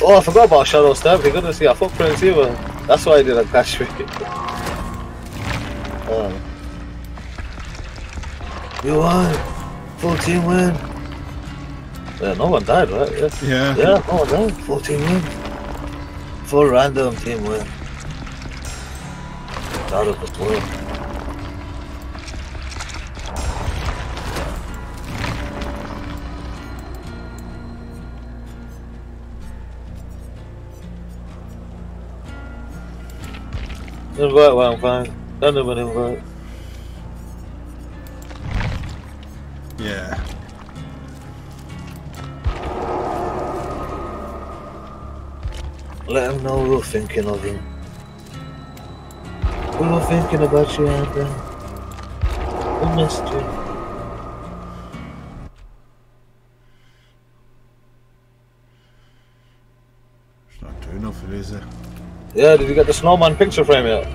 Oh, I forgot about Shadow Step. He couldn't see our footprints either. That's why I didn't catch me. oh. You won. Full team win. Yeah, no one died, right? Yes. yeah. Yeah, no one died. Full team win. Full random team win. Out of this world. Invite one fine. None of them invite. Yeah. Let him know we were thinking of him. We were thinking about you, Adam. We missed you. It's not doing nothing, is it? Yeah, did you get the snowman picture frame yet?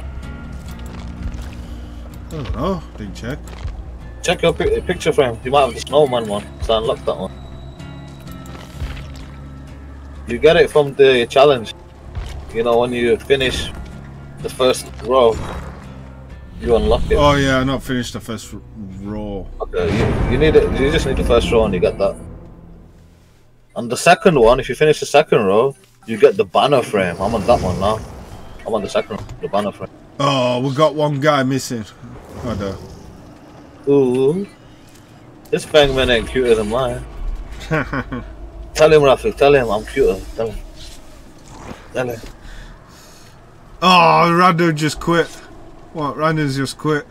I don't know. Didn't check. Check your pi- picture frame. You might have the snowman one. So I unlock that one. You get it from the challenge. You know, when you finish the first row, you unlock it. Oh yeah, I not finished the first row. Okay, you, you need it. You just need the first row and you get that. And the second one, if you finish the second row, you get the banner frame. I'm on that one now. I'm on the second, the banner frame. Oh, we got one guy missing. Oh no. Ooh, this Fangman ain't cuter than mine. Tell him, Rafik. Tell him I'm cuter. Tell him. Tell him. Oh, Random just quit. What? Random's just quit.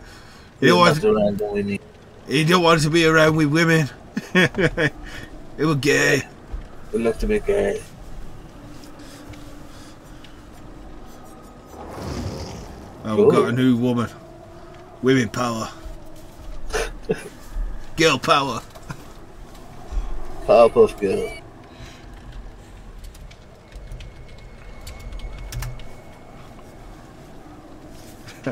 He don't, That's want, the random we need. he don't want to be around with women. he was gay. We look to be gay. Oh, we've got a new woman. Women power. Girl power. Powerpuff Girl.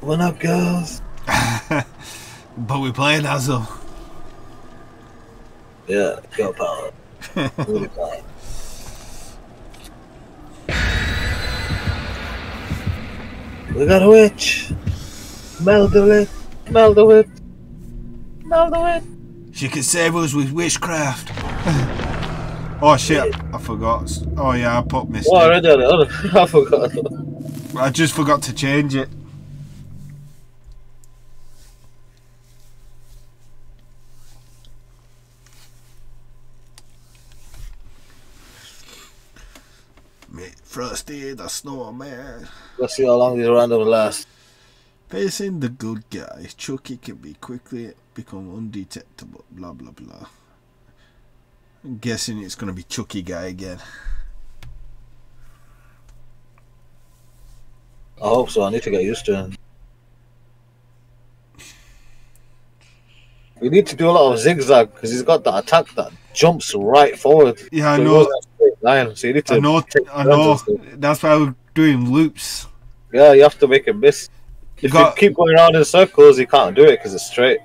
What up, girls? But we're playing as them. Yeah, girl power. Really power. we got a witch. Mel the witch. Mel the witch. Mel the witch. She can save us with witchcraft. oh shit, I forgot. Oh yeah, I put mistake. Oh, I read that. Oh, I forgot. I just forgot to change it. Frosty the Snowman. Let's see how long these randoms last. Facing the good guy, Chucky can be quickly become undetectable. Blah blah blah. I'm guessing it's gonna be Chucky guy again. I hope so. I need to get used to him. We need to do a lot of zigzag because he's got that attack that jumps right forward. Yeah, I So know. goes in a straight line. So you need to. I know. I know. That's why we're doing loops. Yeah, you have to make it miss. If you keep going around in circles, you can't do it because it's straight.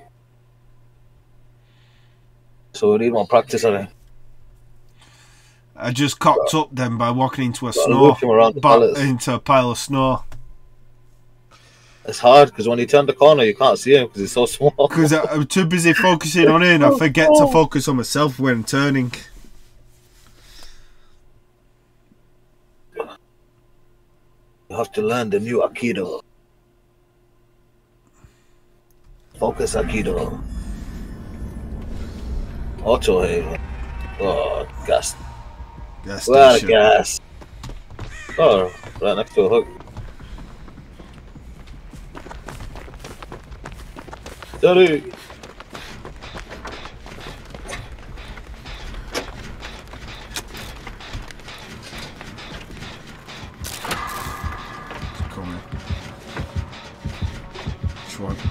So we need more practice on it. I just cocked up then by walking into a snow, loop him around the but pallets. into a pile of snow. It's hard because when you turn the corner, you can't see him because he's so small. Because I'm too busy focusing on him, I forget to focus on myself when turning. You have to learn the new Aikido. Focus Aikido. Autohaven. Oh, gas. Gas a station. gas. Oh, right next to a hook. Steady.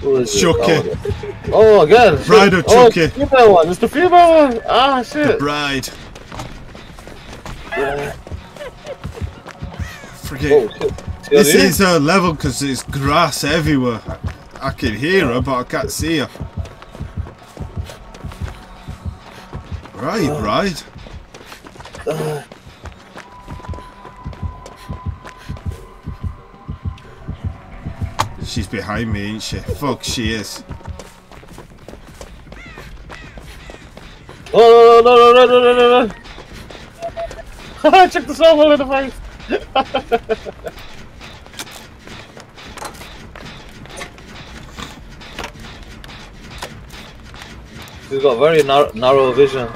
Chucky. Oh, oh, again. Bride of Oh, Chucky. it's the female one. It's the female one. Ah, shit. Bride. Yeah. Forget. Oh, This is her level because there's grass everywhere. I can hear her, but I can't see her. Right, Oh. right. She's behind me, ain't she? Fuck, she is. Oh, no, no, no, no, no, no, no. Check the snowball in the face. She's got very nar- narrow vision.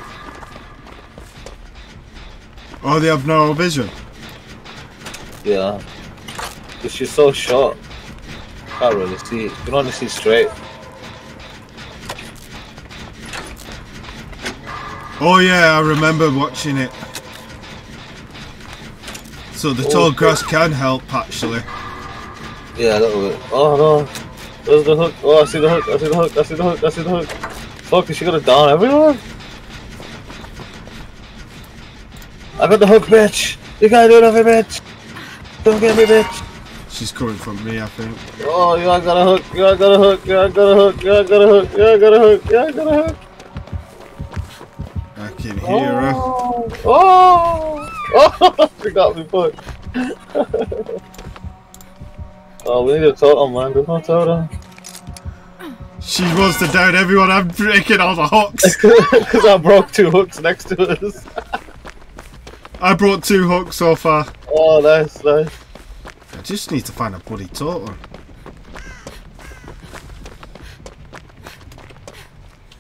Oh, they have no vision. Yeah. 'Cause she's so short. Can't really see. You can only see straight. Oh yeah, I remember watching it. So the Oh, tall grass can help actually. Yeah, a little bit. Oh no. There's the hook. Oh, I see the hook. I see the hook. I see the hook. I see the hook. Fuck, is she gonna down everyone? I got the hook, bitch. You can't do nothing, bitch. Don't get me, bitch. She's coming from me, I think. Oh, you ain't got a hook. You ain't got a hook. You ain't got a hook. You ain't got a hook. You ain't got a hook. You ain't got a hook. I can hear her. Oh, oh, oh, she got me put. oh, we need a totem, man. There's no totem. She wants to down everyone. I'm breaking all the hooks. Because I broke two hooks next to us. I brought two hooks so far. Oh, nice, nice. I just need to find a bloody totem.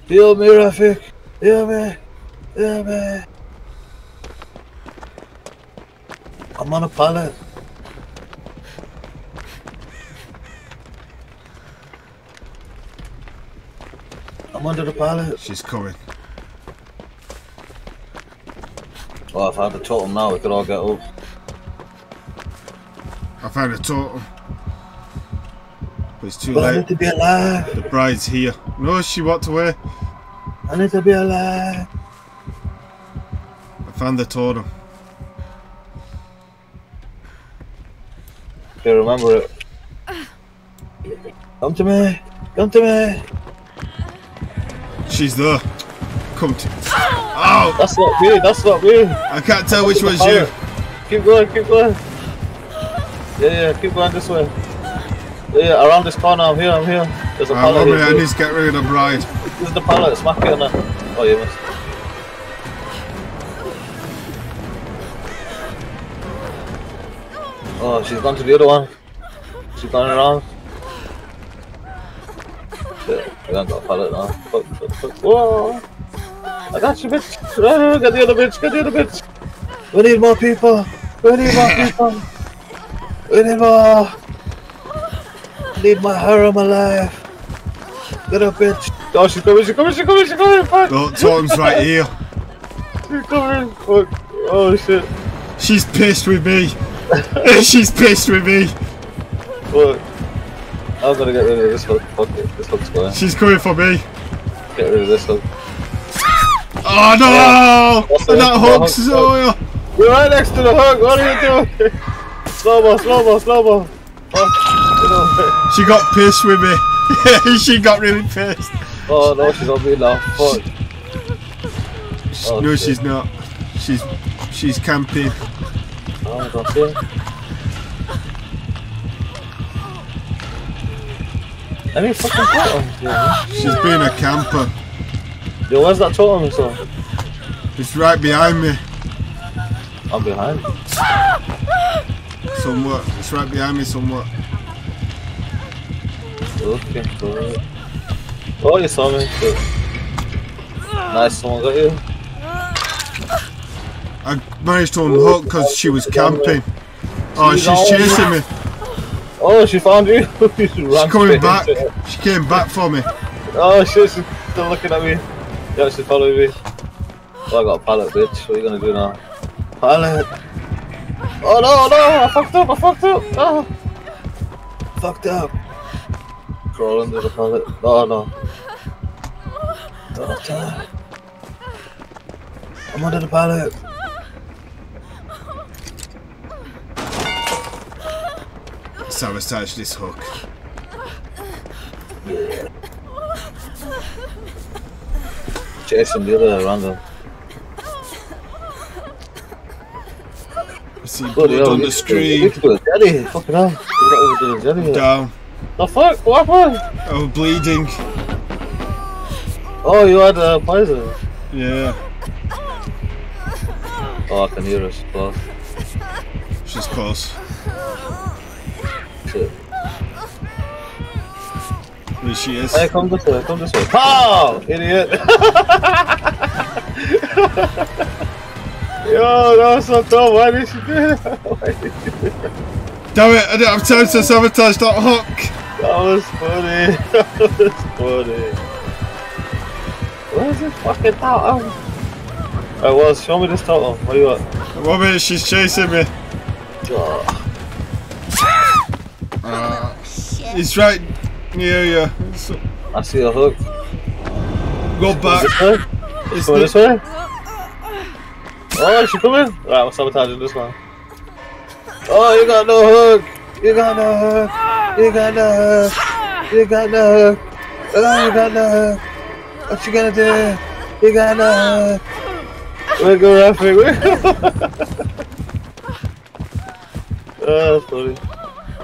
Heal me, Rafik. Heal me. Heal me. I'm on a pallet. I'm under the pallet. She's coming. Oh, if I had the totem now, we could all get up. I found a totem. But it's too But I late. need to be alive. The bride's here. No, she walked away. I need to be alive. I found the totem. Okay, remember it. Come to me. Come to me. She's there. Come to. Oh! That's not me. That's not me. I can't tell which one's you. Keep going, keep going. Yeah, yeah, keep going this way. Yeah, around this corner, I'm here, I'm here. There's a Uh, pallet Robert, I need to get rid of the bride. This is the pallet, smack it on that. Oh, you missed. Oh, she's gone to the other one. She's gone around. Shit, we haven't got a pallet now. Fuck, fuck, fuck. Whoa! I got you, bitch! Get the other bitch, get the other bitch! We need more people! Where need more people? We need more. I need my harem alive. Get up, bitch. Oh, she's coming, she's coming, she's coming, she's coming. Fuck. Oh, Totem's right here. She's coming. Fuck. Oh, shit. She's pissed with me. She's pissed with me. Fuck. I'm gonna get rid of this hook. Fuck it. This hook's going. She's coming for me. Get rid of this hook. Oh no! What's And that? that hook's oh, yeah. You're right next to the hook. What are you doing? slow mo, slow mo, slow mo. Fuck. Get over. She got pissed with me. she got really pissed. Oh no, she's on me now. Fuck. Oh, no, shit. she's not. She's she's camping. Oh, I don't see her. Fucking totem? Yeah. She's being a camper. Yo, where's that totem? So It's right behind me. I'm behind. Somewhat. It's right behind me somewhat. Looking for it. Oh, you saw me. Good. Nice, someone got you. I managed to unhook because she was camping. Oh, She's chasing me. Oh, she found you. She's She's coming back. She came back for me. Oh shit, she's still looking at me. Yeah, she's following me. Oh, I got a pallet, bitch. What are you gonna do now? Pallet. Oh no, oh, no! I fucked up. I fucked up. Oh. Fucked up. Crawl under the pallet. Oh no. Don't have time. I'm under the pallet. Sabotage this hook. Chasing the other random. See Bloody blood hell, on the need to screen. You need to do a jelly. Fucking hell. You not even do a jelly yet. Down. The fuck? What happened? I was bleeding. Oh, you had uh, poison. Yeah. Oh, I can hear us. Close. She's close. Shit. There she is. Hey, come this way, come this way. Pow! Idiot! Yo, that was so dumb. Why did she do that? Why did she do that? Damn it! I didn't have time to sabotage that hook. That was funny. That was funny. Where's this fucking totem? Alright, well, show me this totem. What do you want? One minute, she's chasing me. Oh, It's right near you. I see a hook. go back. This way? It's Go this way? Oh, is she coming? Right, I'm sabotaging this one. Oh, you got no hook! You got no hook! You got no hook! You got no hook! Oh, you got no hook! What you gonna do? You got no hook! We're go Rafi, Oh, that's funny.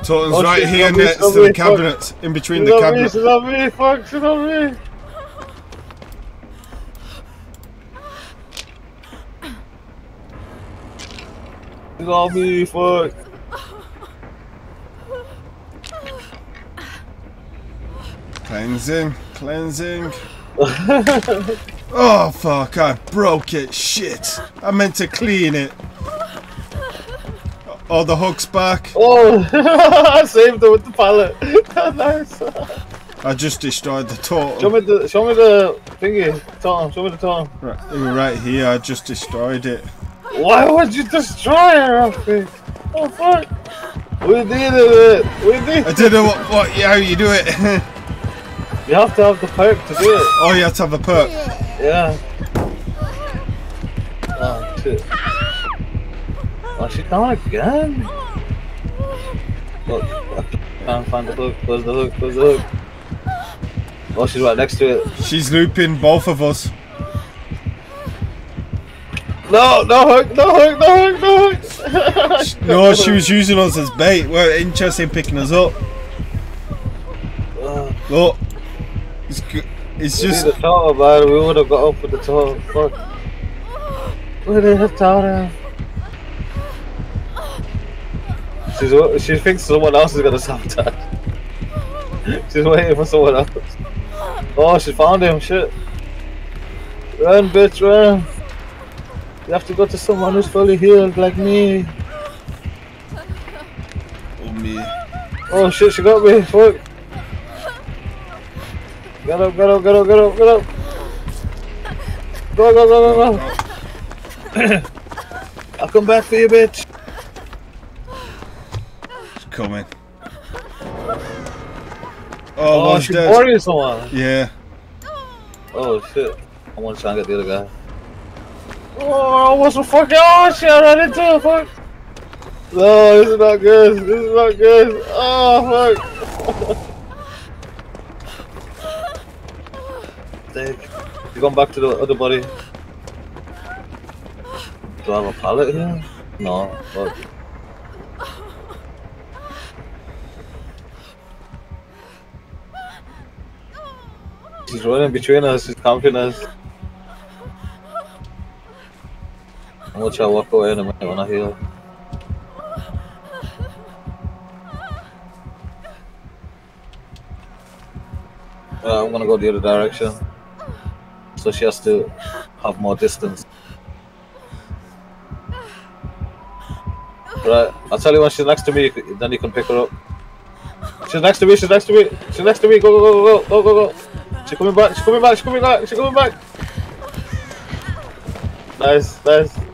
Totem's Oh, right here next to the fuck. cabinet, in between She's the on me, cabinet. she's on me, fuck, she's on me! On me, fuck! Cleansing, cleansing. oh fuck! I broke it. Shit! I meant to clean it. Oh, the hook's back. Oh, I saved it with the pallet. nice. I just destroyed the Show me the, show me the thingy. Tom, show me the Tom. Right, right here, I just destroyed it. Why would you destroy her, Rafi? Oh fuck! We needed it. Eh? We need. It! I didn't know what, what how you do it. You have to have the perk to do it. oh, you have to have a perk. Yeah. Oh shit. Oh, she gone again? Look, I can't find the hook. Where's the hook? Where's the hook? Oh, she's right next to it. She's looping both of us. No, no hook, no hook, no hook, no hook. No, she was using us as bait. We're interested in picking us up. Uh, Look, it's, g- it's we just a tower, man. We would have got up with the tower. Fuck. Where did the tower? She's she thinks someone else is gonna sabotage. She's waiting for someone else. Oh, she found him. Shit. Run, bitch, run. You have to go to someone who's fully healed like me. Oh me. Oh shit, she got me. Fuck. Get up, get up, get up, get up, get up. Go, go, go, go, go. I'll come back for you, bitch. She's coming. Oh, Oh, one's she's dead. someone. Yeah. Oh shit. I want to try and get the other guy. Oh, what's the fucking Oh shit, I ran into her, fuck. No, this is not good. This is not good. Oh, fuck. Dick. You going back to the other body? Do I have a pallet here? No, fuck. She's running between us, she's camping us. I'm gonna try to walk away in a minute when I heal. Uh, I'm gonna go the other direction. So she has to have more distance. Right, I'll tell you when she's next to me, then you can pick her up. She's next to me, she's next to me, she's next to me, go, go, go, go, go, go, go. She's coming back, she's coming back, she's coming back, she's coming back. Nice, nice.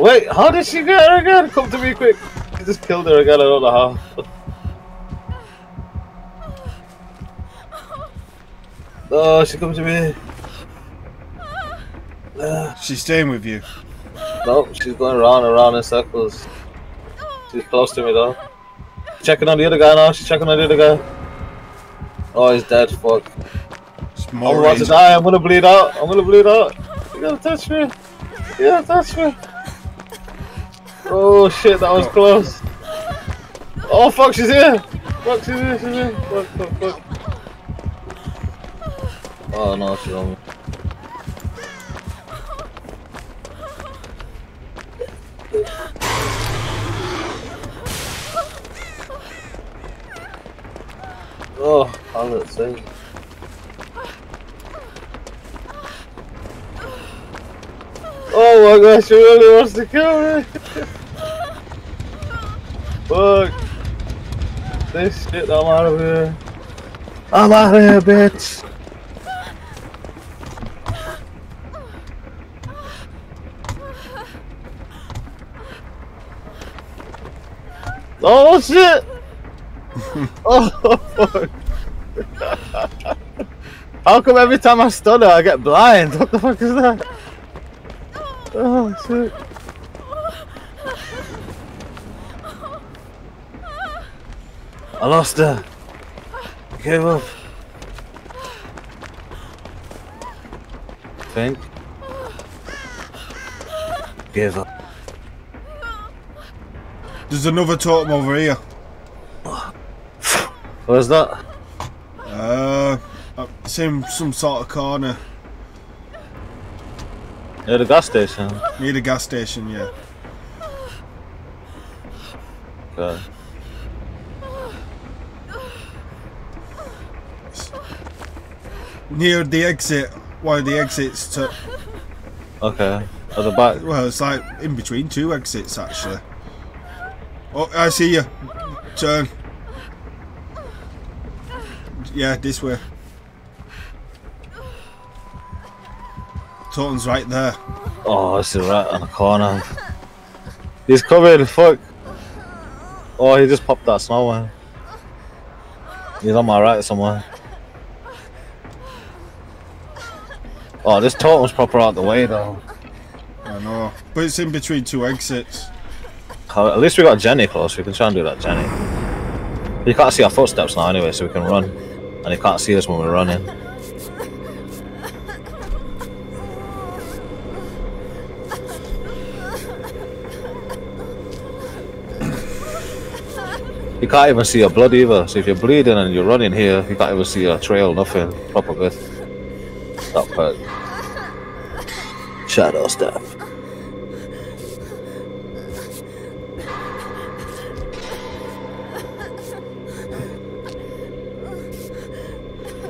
Wait, how did she get her again? Come to me quick. She just killed her again, I don't know how. Oh, she come to me. She's staying with you. no, she's going around and around in circles. She's close to me though. Checking on the other guy now, she's checking on the other guy. Oh, he's dead, fuck. I'm about to die. I'm gonna bleed out. I'm gonna bleed out. You gotta touch me. You gotta touch me. Oh shit, that was close. Oh fuck, she's here. Fuck, she's here. She's here. Fuck, fuck, fuck. Oh no, she's on me. Oh, how did it? Oh my gosh, she really wants to kill me. Fuck. This shit, I'm out of here. I'm out of here, bitch. Oh shit! oh fuck. How come every time I stutter I get blind? What the fuck is that? Oh shit. I lost her. I gave up. Think. Give up. There's another totem over here. Where's that? Uh, uh, same some sort of corner Near the gas station. near the gas station. Yeah. Okay. Near the exit. One of the exits to. Okay. At the back. Well, it's like in between two exits actually. Oh, I see you. Turn. Yeah, this way. Totem's right there. Oh, is right on the corner. He's coming, fuck. Oh, he just popped that snow one. He's on my right somewhere. Oh, this totem's proper out the way though. I know, but it's in between two exits. At least we got Jenny close. We can try and do that, Jenny. You can't see our footsteps now anyway, so we can run. And you can't see us when we're running. You can't even see your blood either. So if you're bleeding and you're running here, you can't even see your trail, nothing. Proper good. That perk. Shadow staff.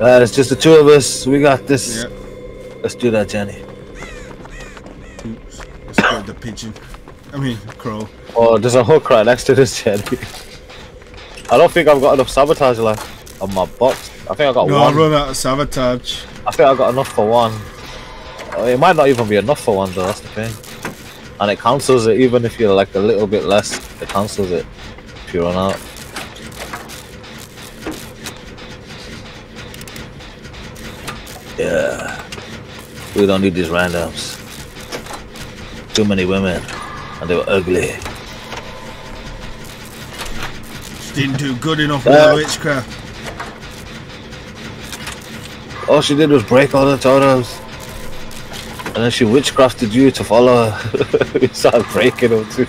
Uh, it's just the two of us. We got this. Yeah. Let's do that, Jenny. Oops. Let's the pigeon. I mean, crow. Oh, there's a hook right next to this jetty. I don't think I've got enough sabotage left on my box. I think I got No, one. I run out of sabotage. I think I got enough for one. Oh, It might not even be enough for one though, that's the thing. And it cancels it even if you're like a little bit less, it cancels it if you run out. Yeah. We don't need these randoms. Too many women. And they were ugly. Didn't do good enough with Uh, witchcraft. All she did was break all the totems. And then she witchcrafted you to follow her. you started breaking them too.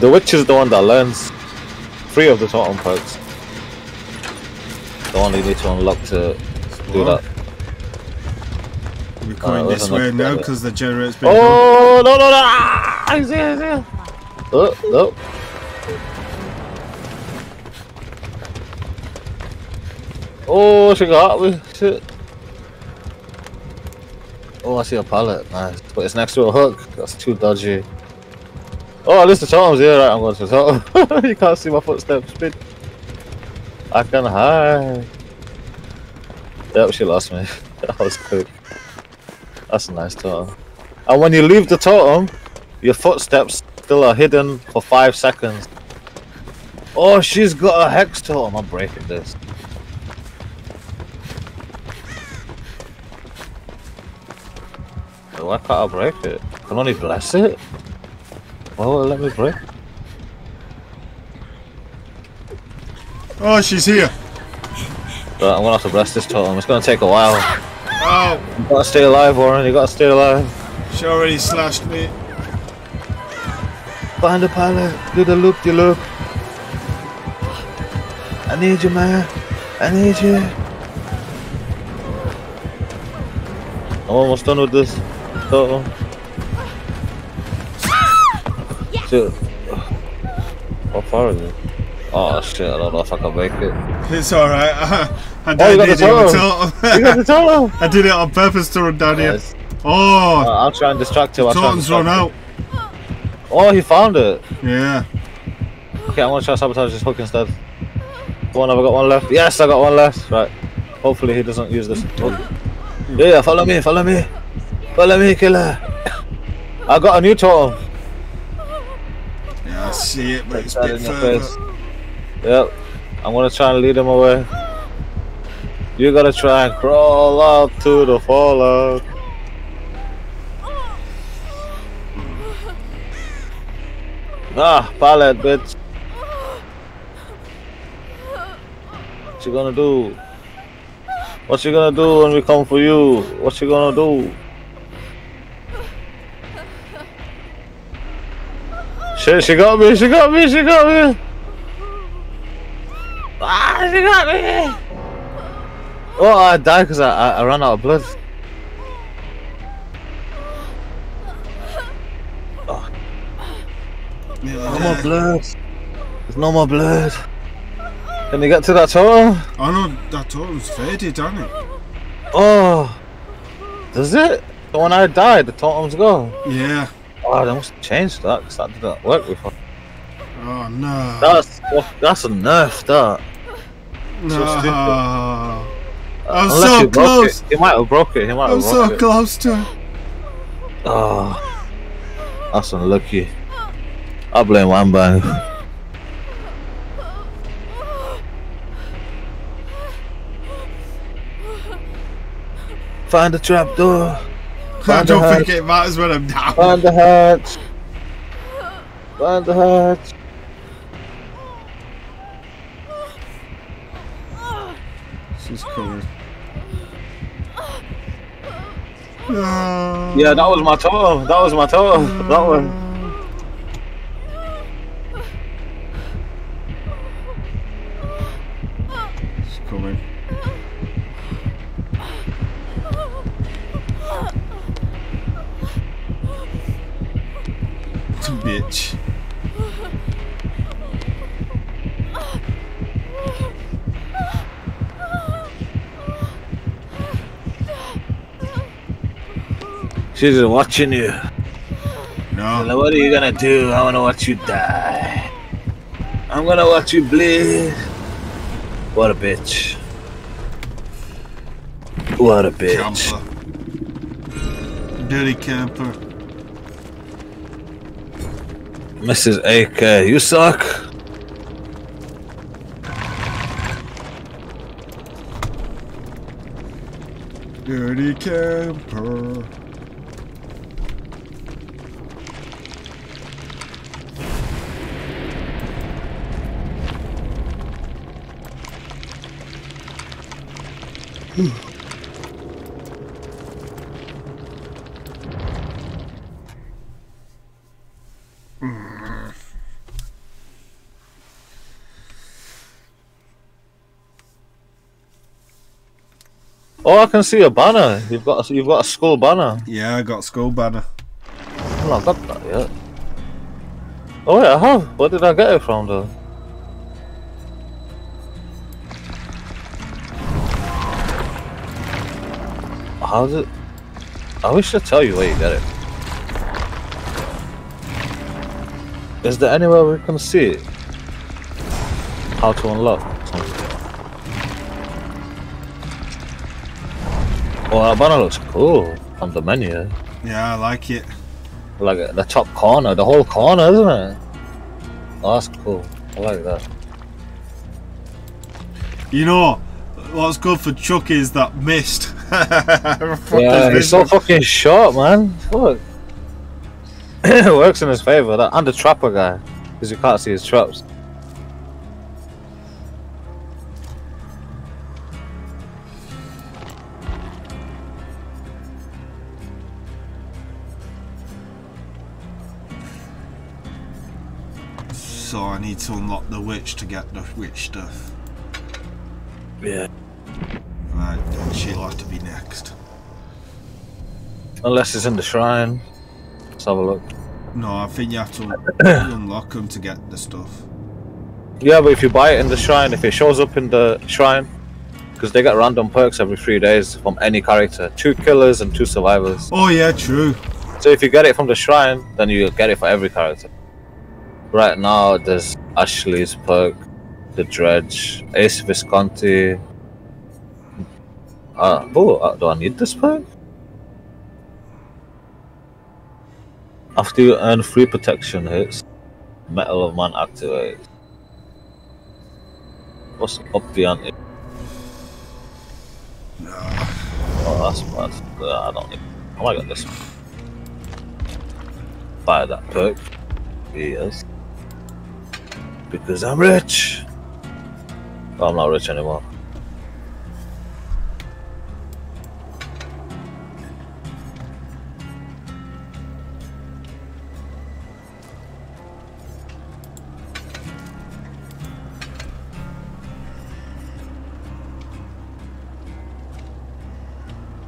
The witch is the one that learns three of the totem perks. The one you need to unlock to do that. We're coming Uh, this way now because the generator's been. Oh no no no! Ah, he's here, he's here. Oh no! Oh, she got me. Shit. Oh, I see a pallet. Nice, but it's next to a hook. That's too dodgy. Oh, at least the totem's here. Right, I'm going to the totem. you can't see my footsteps. Spin. I can hide. Yep, she lost me. that was quick. That's a nice totem. And when you leave the totem, your footsteps still are hidden for five seconds. Oh, she's got a hex totem. I'm breaking this. Why can't I break it? Can only bless it? Why won't let me break? Oh, she's here. Right, I'm gonna have to bless this totem. It's gonna take a while. Oh, You gotta stay alive, Warren. You gotta stay alive. she already slashed me. Find the pallet. Do the loop, the loop. I need you, man. I need you. I'm almost done with this. Totem. Shit. How far is it? Oh shit, I don't know if I can make it. It's alright. I Oh, did you got the it with totem. You got the totem! I did it on purpose to run down here. Oh, Uh, I'll try and distract him. I'll try and totem's run distract out. Oh, he found it. Yeah. Okay, I'm gonna try to sabotage this hook instead. One, have I got one left? Yes, I got one left. Right. Hopefully he doesn't use this hook. Yeah, follow me, follow me. Follow me, killer. I got a new totem. Yeah, I see it, but it's a bit further. face. Yep. I'm gonna try and lead him away. You gotta try and crawl out to the fallout. Ah, pallet, bitch. What you gonna do? What you gonna do when we come for you? What you gonna do? Shit, she got me, she got me, she got me! Ah, she got me! Oh, I died because I, I, I ran out of blood. No more blood. There's no more blood. Can you get to that totem? I know that totem's faded, hasn't it? Oh, does it? So when I died, the totem's gone. Yeah. Oh, they must have changed that because that didn't work before. Oh no. That's that's a nerf. That. no. I'm so close. He might have broke it. He might have I'm broke so it. close to. Oh, that's unlucky. I blame Wambang. Find the trap door. I don't hatch. think it matters when I'm down. Find the hatch. Find the hatch. She's coming. No. Yeah, that was my toe. That was my toe. That one. Bitch. She's watching you. No. Like, what are you gonna do? I wanna watch you die. I'm gonna watch you bleed. What a bitch. What a bitch. Camper. Dirty camper. Mrs. AK, you suck. Dirty camper. Oh, I can see a banner. You've got a, you've got a skull banner. Yeah, I got skull banner. I've not got that yet. Oh yeah, I have. Where did I get it from though? How's it? I wish to tell you where you get it. Is there anywhere we can see it? How to unlock something? Oh, that banner looks cool on the menu. Yeah, I like it. Like the top corner, the whole corner, isn't it? Oh, that's cool. I like that. You know, what's good for Chuck is that mist. Yeah, he's so fucking short, man. Fuck. it works in his favor. That and the trapper guy, because you can't see his traps. Need to unlock the witch to get the witch stuff. Yeah. Right, then she'll have to be next. Unless it's in the shrine. Let's have a look. No, I think you have to unlock them to get the stuff. Yeah, but if you buy it in the shrine, if it shows up in the shrine, because they get random perks every three days from any character, two killers and two survivors. Oh yeah, true. So if you get it from the shrine, then you'll get it for every character. Right now, there's Ashley's perk, the Dredge, Ace Visconti. Uh, oh, uh, do I need this perk? After you earn free protection hits, Mettle of Man activates. What's up the ante? No. Oh, that's bad. Uh, I don't need. I might get this one. Buy that perk. Yes. Because I'm rich. Oh, I'm not rich anymore.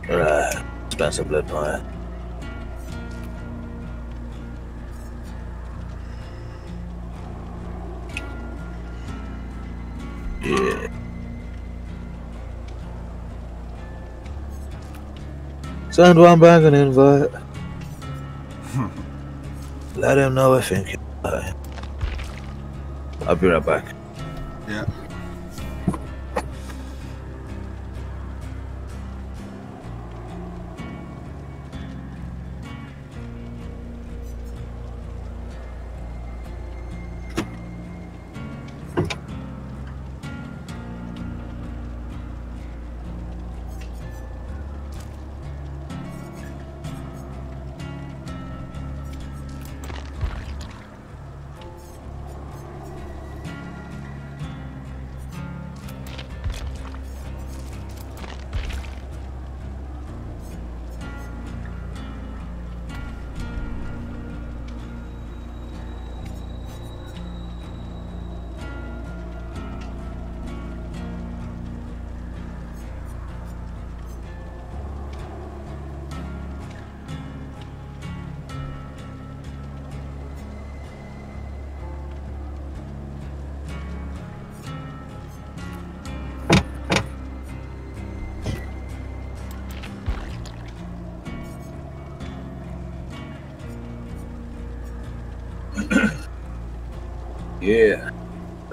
Right. Expensive blood pie. Yeah. Send one back an invite. Let him know I think. I'll be right back. Yeah.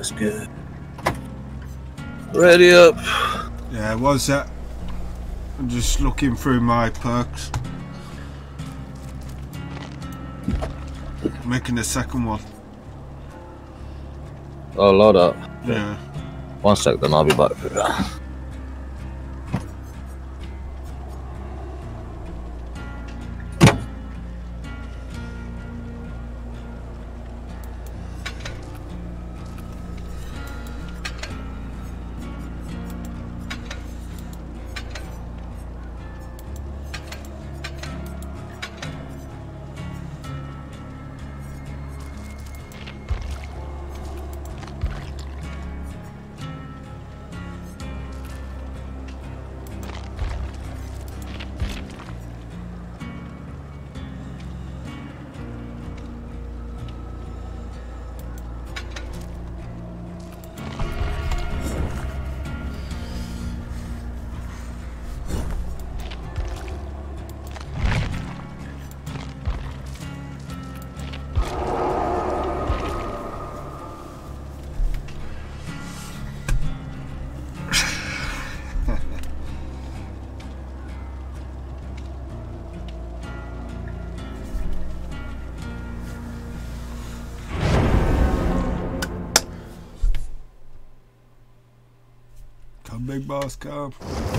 That's good. Ready up. Yeah, what's that? Uh, I'm just looking through my perks. Making the second one. Oh, load up. Yeah. One sec, then I'll be back. scope.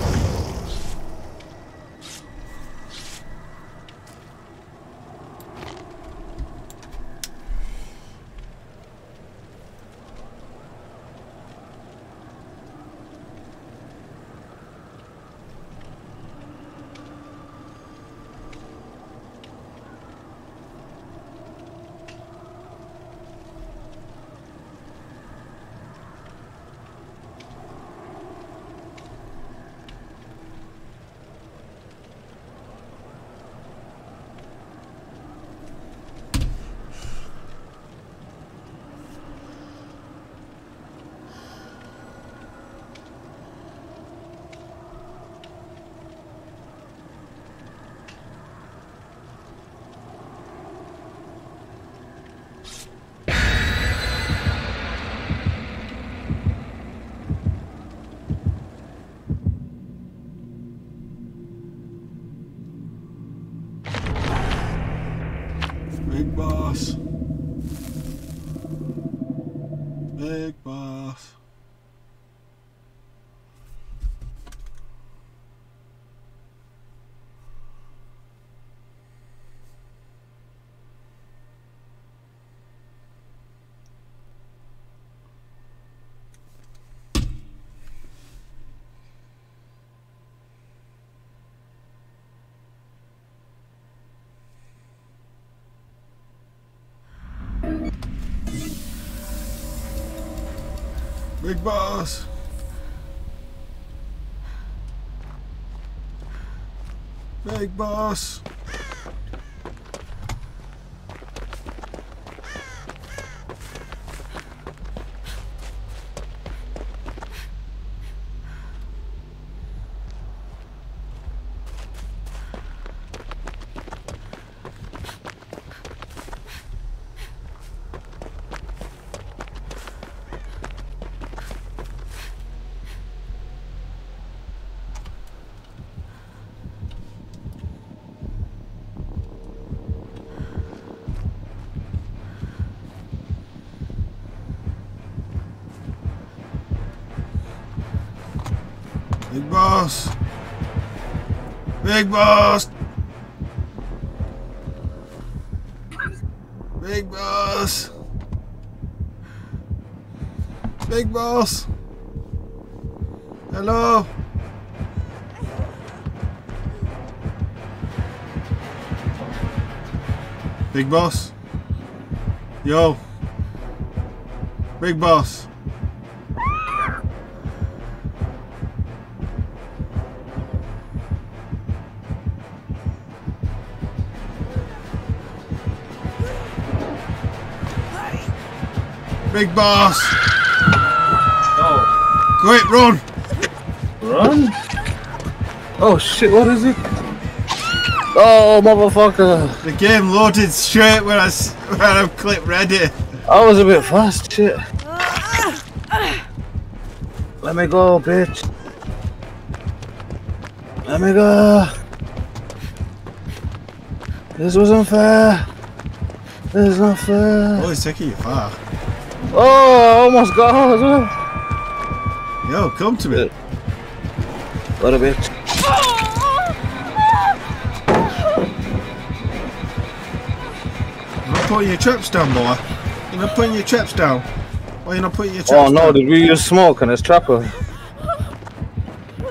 Big boss. Big boss. Big boss. Big boss. Big boss. Big boss. Hello. Big boss. Yo. Big boss. Big boss. Oh, Quick, run. run? Oh shit, what is it? Oh, motherfucker. The game loaded straight when I, when I clicked ready. I was a bit fast, shit. Let me go, bitch. Let me go. This wasn't fair. This is not fair. Oh, he's taking you far. Oh, I almost got her as well. Yo, come to me. What a bitch. You're not putting your traps down, boy. You're not putting your traps down. Why are you not putting your traps. Oh no, down? did we use smoke and it's trapper?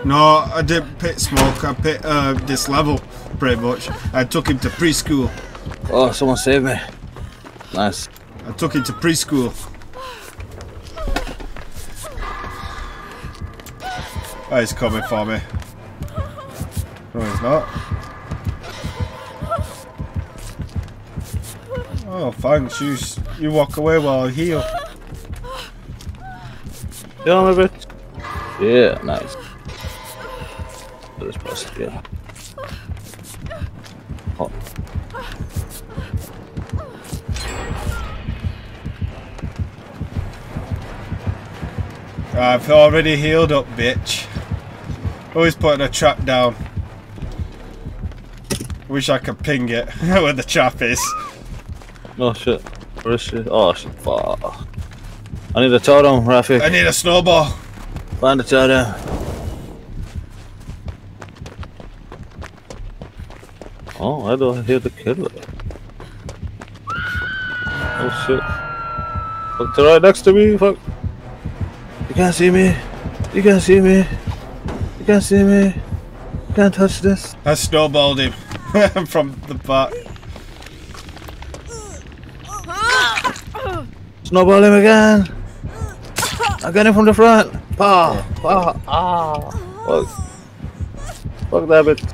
No, I didn't pit smoke. I pit uh, this level, pretty much. I took him to preschool. Oh, someone save me. Nice. I took him to preschool. Oh, he's coming for me. No, he's not. Oh, thanks. You, you walk away while I heal. You on a bit? Yeah, nice. This bust, yeah. Oh. I've already healed up, bitch. Always putting a trap down. Wish I could ping it where the trap is. Oh shit. Where is she? Oh shit, fuck. I need a totem, Rafi. I need a snowball. Find a totem. Oh, I don't hear the killer. Oh shit. Fuck, they're right next to me, fuck. You can't see me. You can't see me. You can't see me. You can't touch this. I snowballed him from the back. Snowball him again. I got him from the front. Pa, pa, ah. Fuck. Fuck that bitch.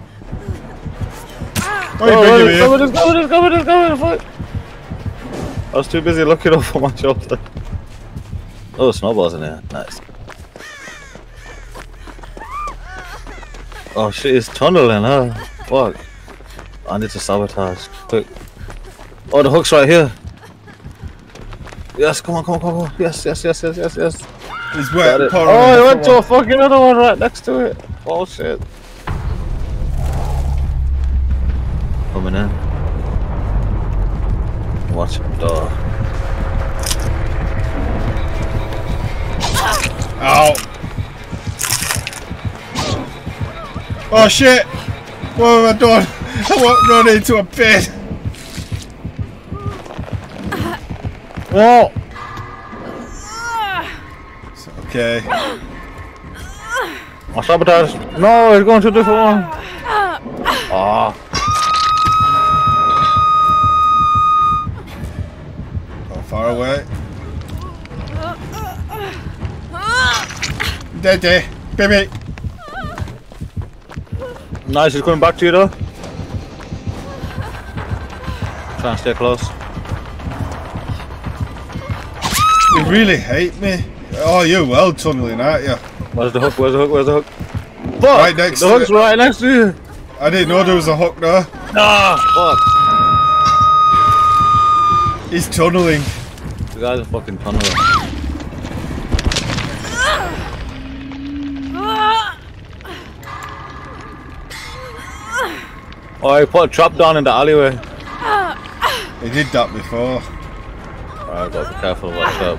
Why are you Oh, bringing me it's here? coming, it's coming, it's coming, it's coming, fuck. I was too busy looking over my shoulder. Oh, snowballs in there. Nice. Oh shit, it's tunneling, huh? Fuck. I need to sabotage. Quick. Oh, the hook's right here. Yes, come on, come on, come on. Yes, yes, yes, yes, yes, yes. He's Got wet. it. Oh, I went the to a fucking other one right next to it. Oh shit. Coming in. Watch him door. Ow. Oh shit! What have I done? I won't run into a pit. Oh! It's okay. I sabotage. No, he's going to a different one. Ah. How far away? Daddy, baby. Nice, he's coming back to you though. Trying to stay close. You really hate me. Oh, you're well tunneling, aren't you? Where's the hook? Where's the hook? Where's the hook? Fuck! Right next the to hook's it. right next to you. I didn't know there was a hook there. Ah! Fuck! He's tunneling. The guy's a fucking tunneler. Oh, he put a trap down in the alleyway. He did that before. Alright, gotta be careful that trap.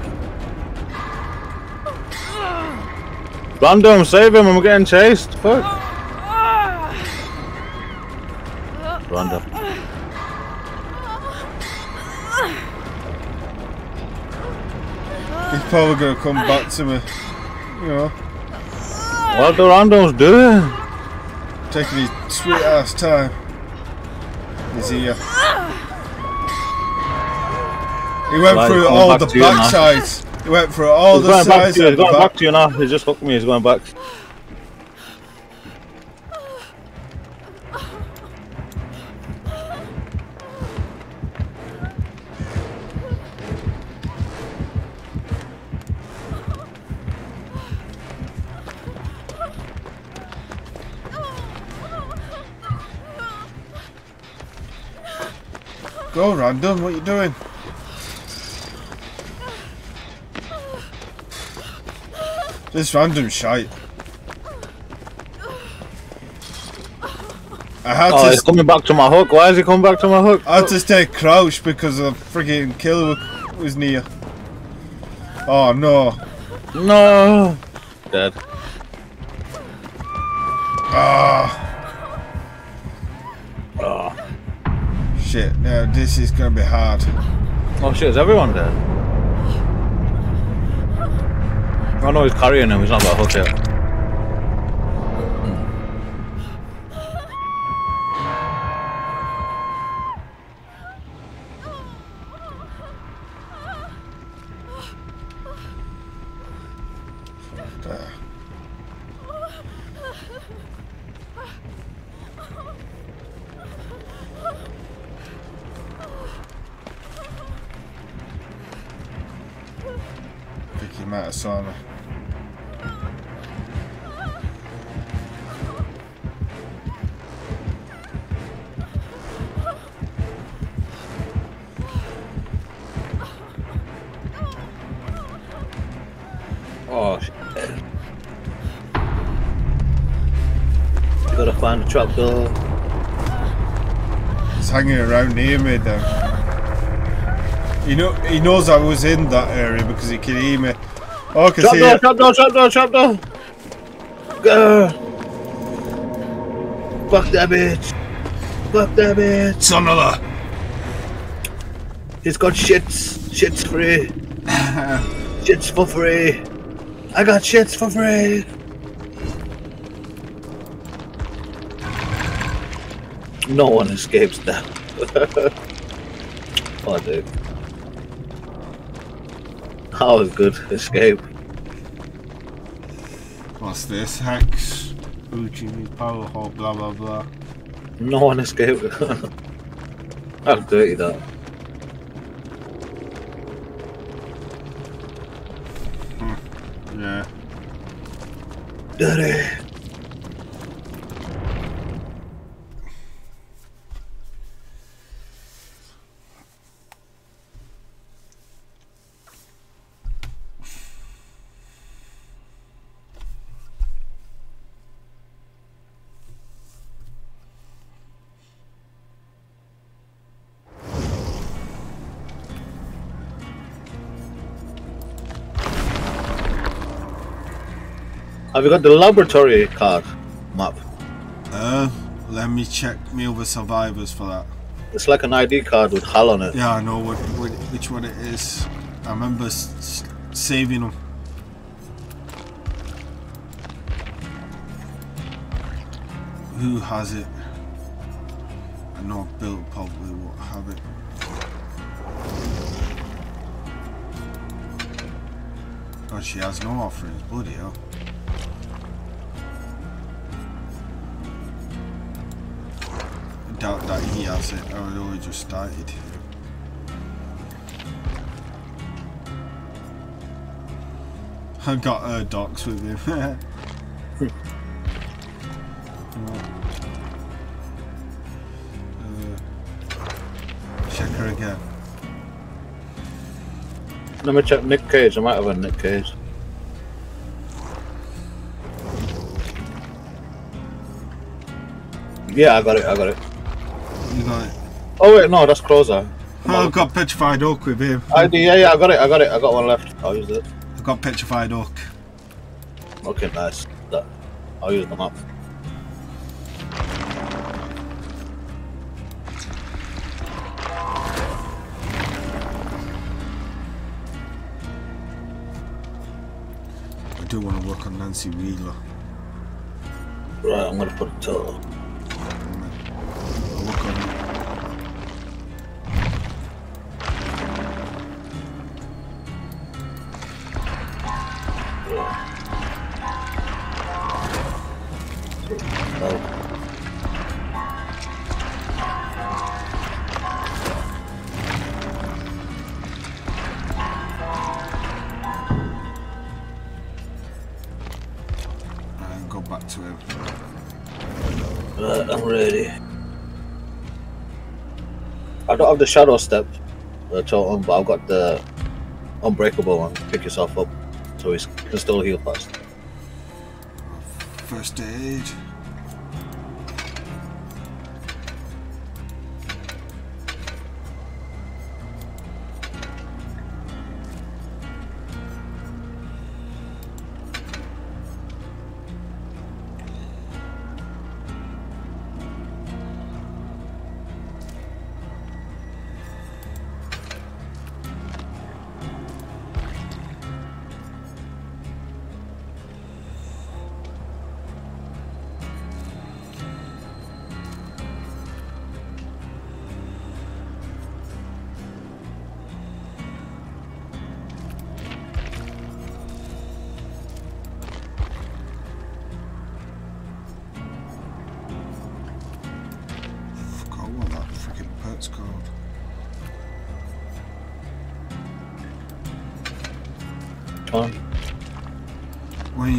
Random, save him, I'm getting chased. Fuck. Random. He's probably gonna come back to me. You know, What the randoms doing? taking his sweet ass time. Here. Uh, he went Right, through all the to you now. back sides. He went through all He's the sides to you, of he's going back. back to you now. He just hooked me, he's going back. random. What are you doing? This random shite. I had oh, to it's coming back to my hook. Why is it coming back to my hook? I had to stay crouched because the freaking killer was near. Oh no. No. Dead. Ah. Shit, now this is gonna be hard. Oh shit, is everyone dead? Oh no, he's carrying him. He's not got a hook. Oh shit. Gotta find the trapdoor. He's hanging around near me then. He know he knows I was in that area because he can hear me. Oh, I can see Trapdoor, it. trapdoor, trapdoor, trapdoor! Go! Fuck that bitch! Fuck that bitch! Son of a He's got shits. Shits free. shits for free. I got shits for free. No one escapes that. oh, dude. That was good. Escape. What's this? Hex. Ujimi power hole, blah blah blah. No one escaped. How dirty that. Have you got the laboratory card map? Uh, let me check me other survivors for that. It's like an ID card with HAL on it. Yeah, I know what, what which one it is. I remember saving them. Who has it? I know Bill probably won't have it. Oh, she has no offerings, bloody hell. I doubt that he has it, I would only just started. I got uh, docs with him. Uh, check her again. Let me check Nick Cage. I might have a Nick Cage. Yeah, I got it. I got it. You got it. Oh wait, no, that's closer. Oh, I've got petrified oak with him. ID, yeah, yeah, I got it. I got it. I got one left. I'll use it. I've got petrified oak. Okay, nice. That. I'll use the map. I do want to work on Nancy Wheeler. Right, I'm gonna put it to. don't have the shadow step, the totem, but I've got the unbreakable one. Pick yourself up, so he can still heal fast. First aid.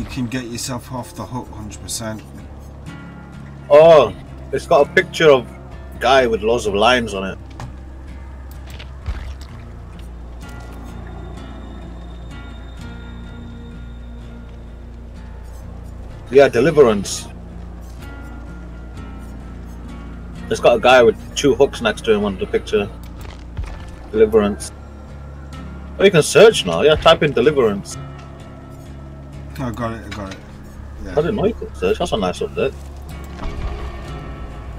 Can get yourself off the hook 100%. Oh, it's got a picture of guy with loads of lines on it. Yeah, Deliverance. It's got a guy with two hooks next to him on the picture. Deliverance. Oh, you can search now. Yeah, type in Deliverance. I got it, I got it. Yeah. I didn't know you could search. That's a nice update.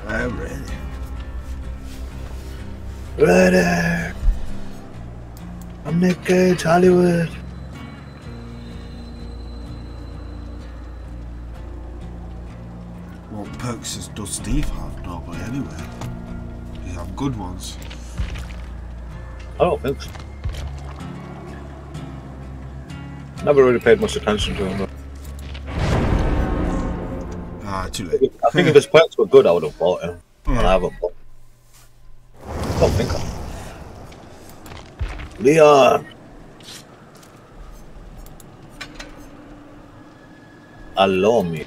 Oh, really? Ready. I'm Nick Cage, Hollywood. What perks does- Steve have normally anyway? You have good ones. I don't think so. Never really paid much attention to him. Ah, too late. I think if his perks were good, I would have bought him. And I haven't bought. Don't think I. Leon. Allow me.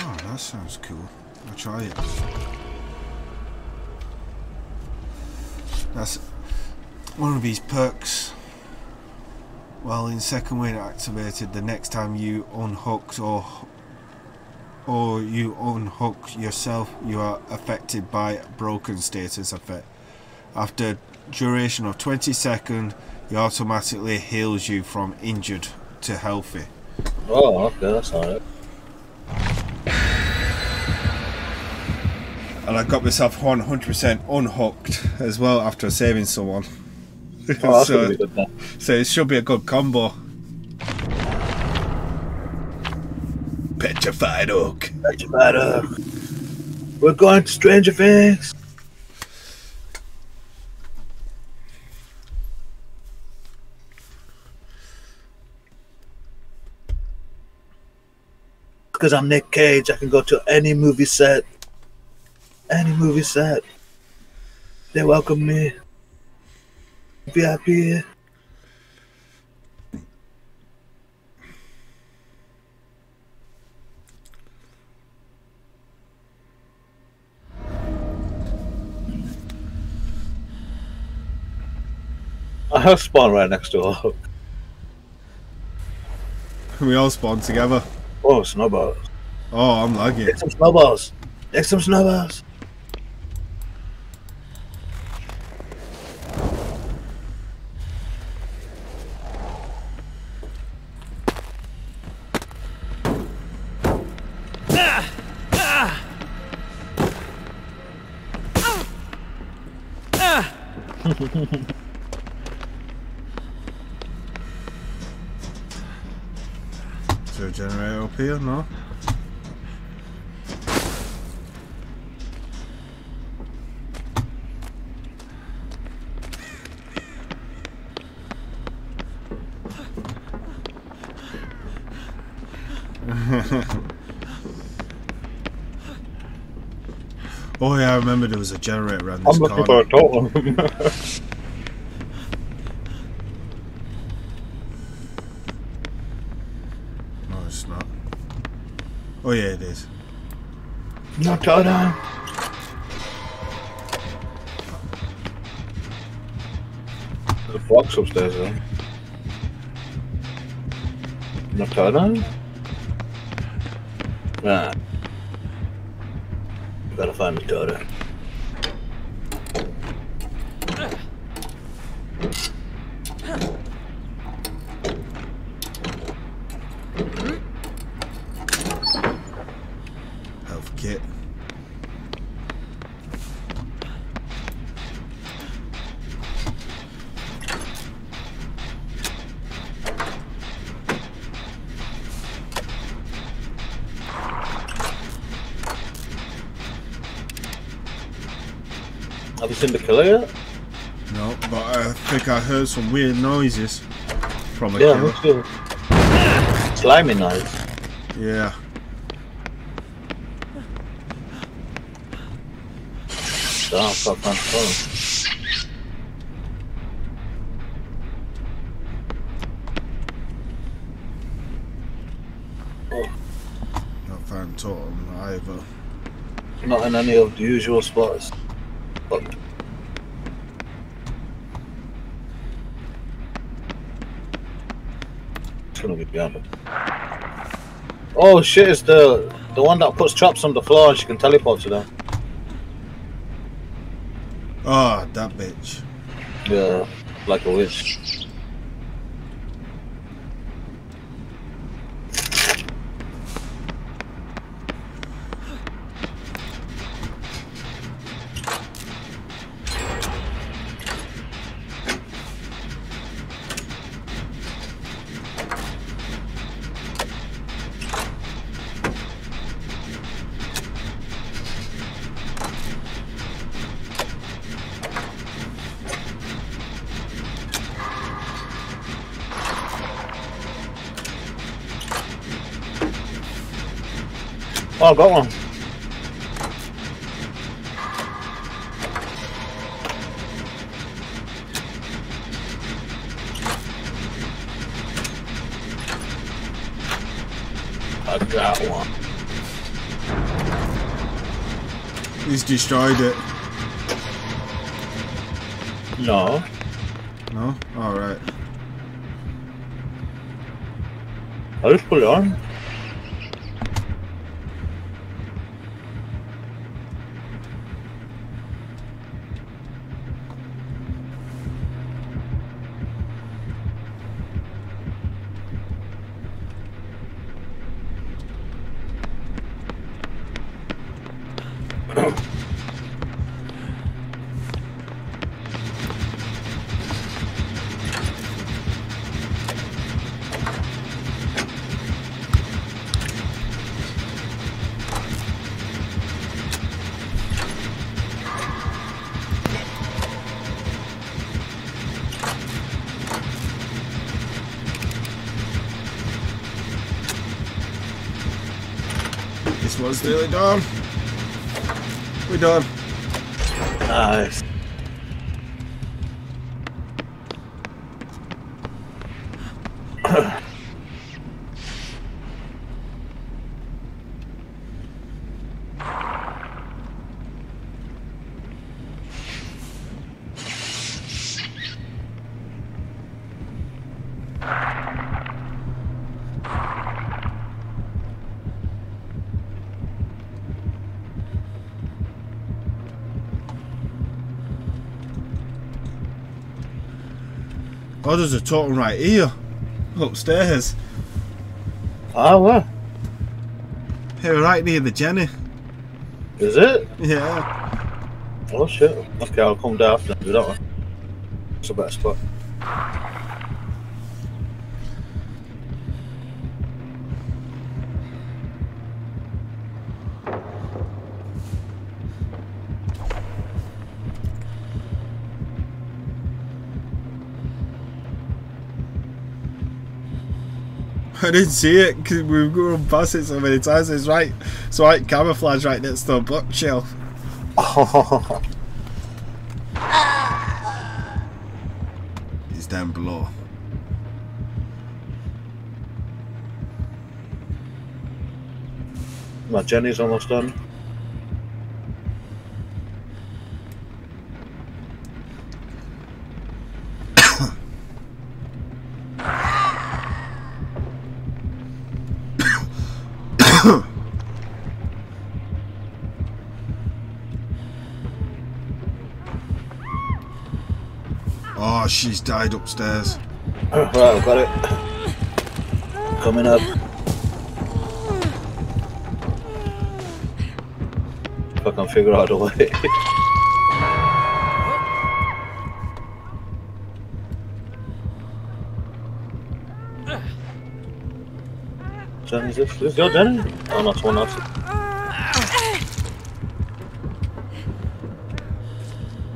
Oh, that sounds cool. I'll try it. That's one of these perks. Well, in second wind activated, the next time you unhooked or or you unhook yourself, you are affected by broken status effect. After duration of 20 seconds, it automatically heals you from injured to healthy. Oh, okay, that's alright. And I got myself 100% unhooked as well after saving someone. Oh, so, gonna be good then. so it should be a good combo. Petrified Oak. That's better. We're going to Stranger Things. Because I'm Nick Cage, I can go to any movie set. Any movie set. They welcome me. VIP. I have spawn right next to her. We all spawn together. Oh, snowballs. Oh, I'm lagging. Get some snowballs. Get some snowballs. Here? No? oh yeah, I remember there was a generator around this I'm looking corner. for a totem. No, it's not. Oh yeah, it is. Not down. There's a fox upstairs though. Not down. Nah. Gotta find the daughter. Health kit. Have you seen the killer yet? No, but I think I heard some weird noises from a Yeah, killer. too. Slimy knives. Yeah. Damn, can't find phone. Not found totem either. Not in any of the usual spots. But it's gonna be behind it. Oh shit! It's the the one that puts traps on the floor and she can teleport to them. Oh, that bitch. Yeah, like a witch. Got one. I got one. He's destroyed it. No. No? Alright. I just put it on. This nearly done. We're done. Oh, there's a totem right here. Upstairs. Ah, what? Here, right near the Jenny. Is it? Yeah. Oh shit. Okay, I'll come down after and do that one. It's a better spot. I didn't see it because we've gone past it so many times. It's right, it's right camouflage right next to a bookshelf. It's down below. My Jenny's almost done. She's died upstairs. Right, I've got it. Coming up. If I can figure out a way. Jenny, is this, is your Jenny? Oh, no, someone else.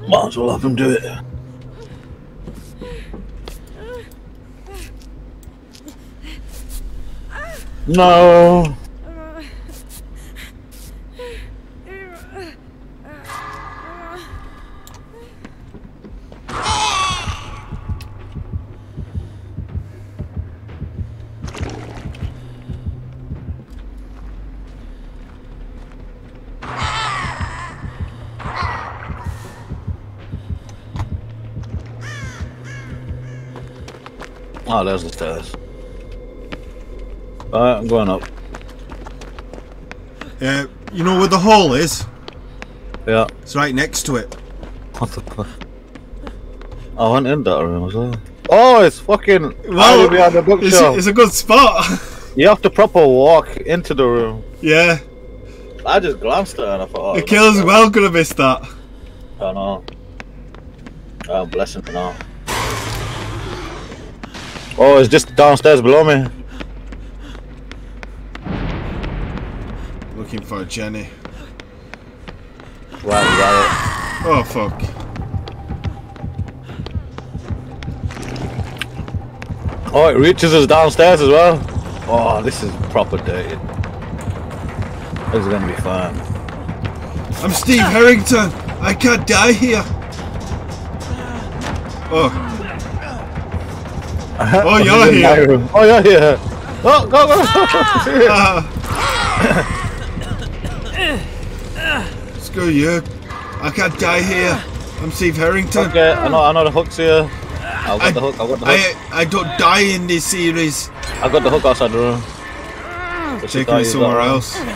Might as well have him do it. No. It's right next to it. What the fuck? I went in that room as well. Oh, it's fucking hiding behind the bookshelf. it's a good spot. You have to proper walk into the room. yeah, I just glanced at it and I thought, oh, the killer's well gonna miss that. I know. Oh, bless him now. Oh, it's just downstairs below me. Looking for Jenny. Right, we got Oh fuck. Oh, it reaches us downstairs as well. Oh, this is proper dirty. This is gonna be fun. I'm Steve Harrington. I can't die here. Oh, Oh, you're here. Oh, you're here. Oh, go, go, go. ah. Screw you. I can't die here. I'm Steve Harrington. okay, I know, I know the hook's here. I've got I, the hook, I've got the hook. I, I don't die in this series. I got the hook outside the room. Take me somewhere else. I'm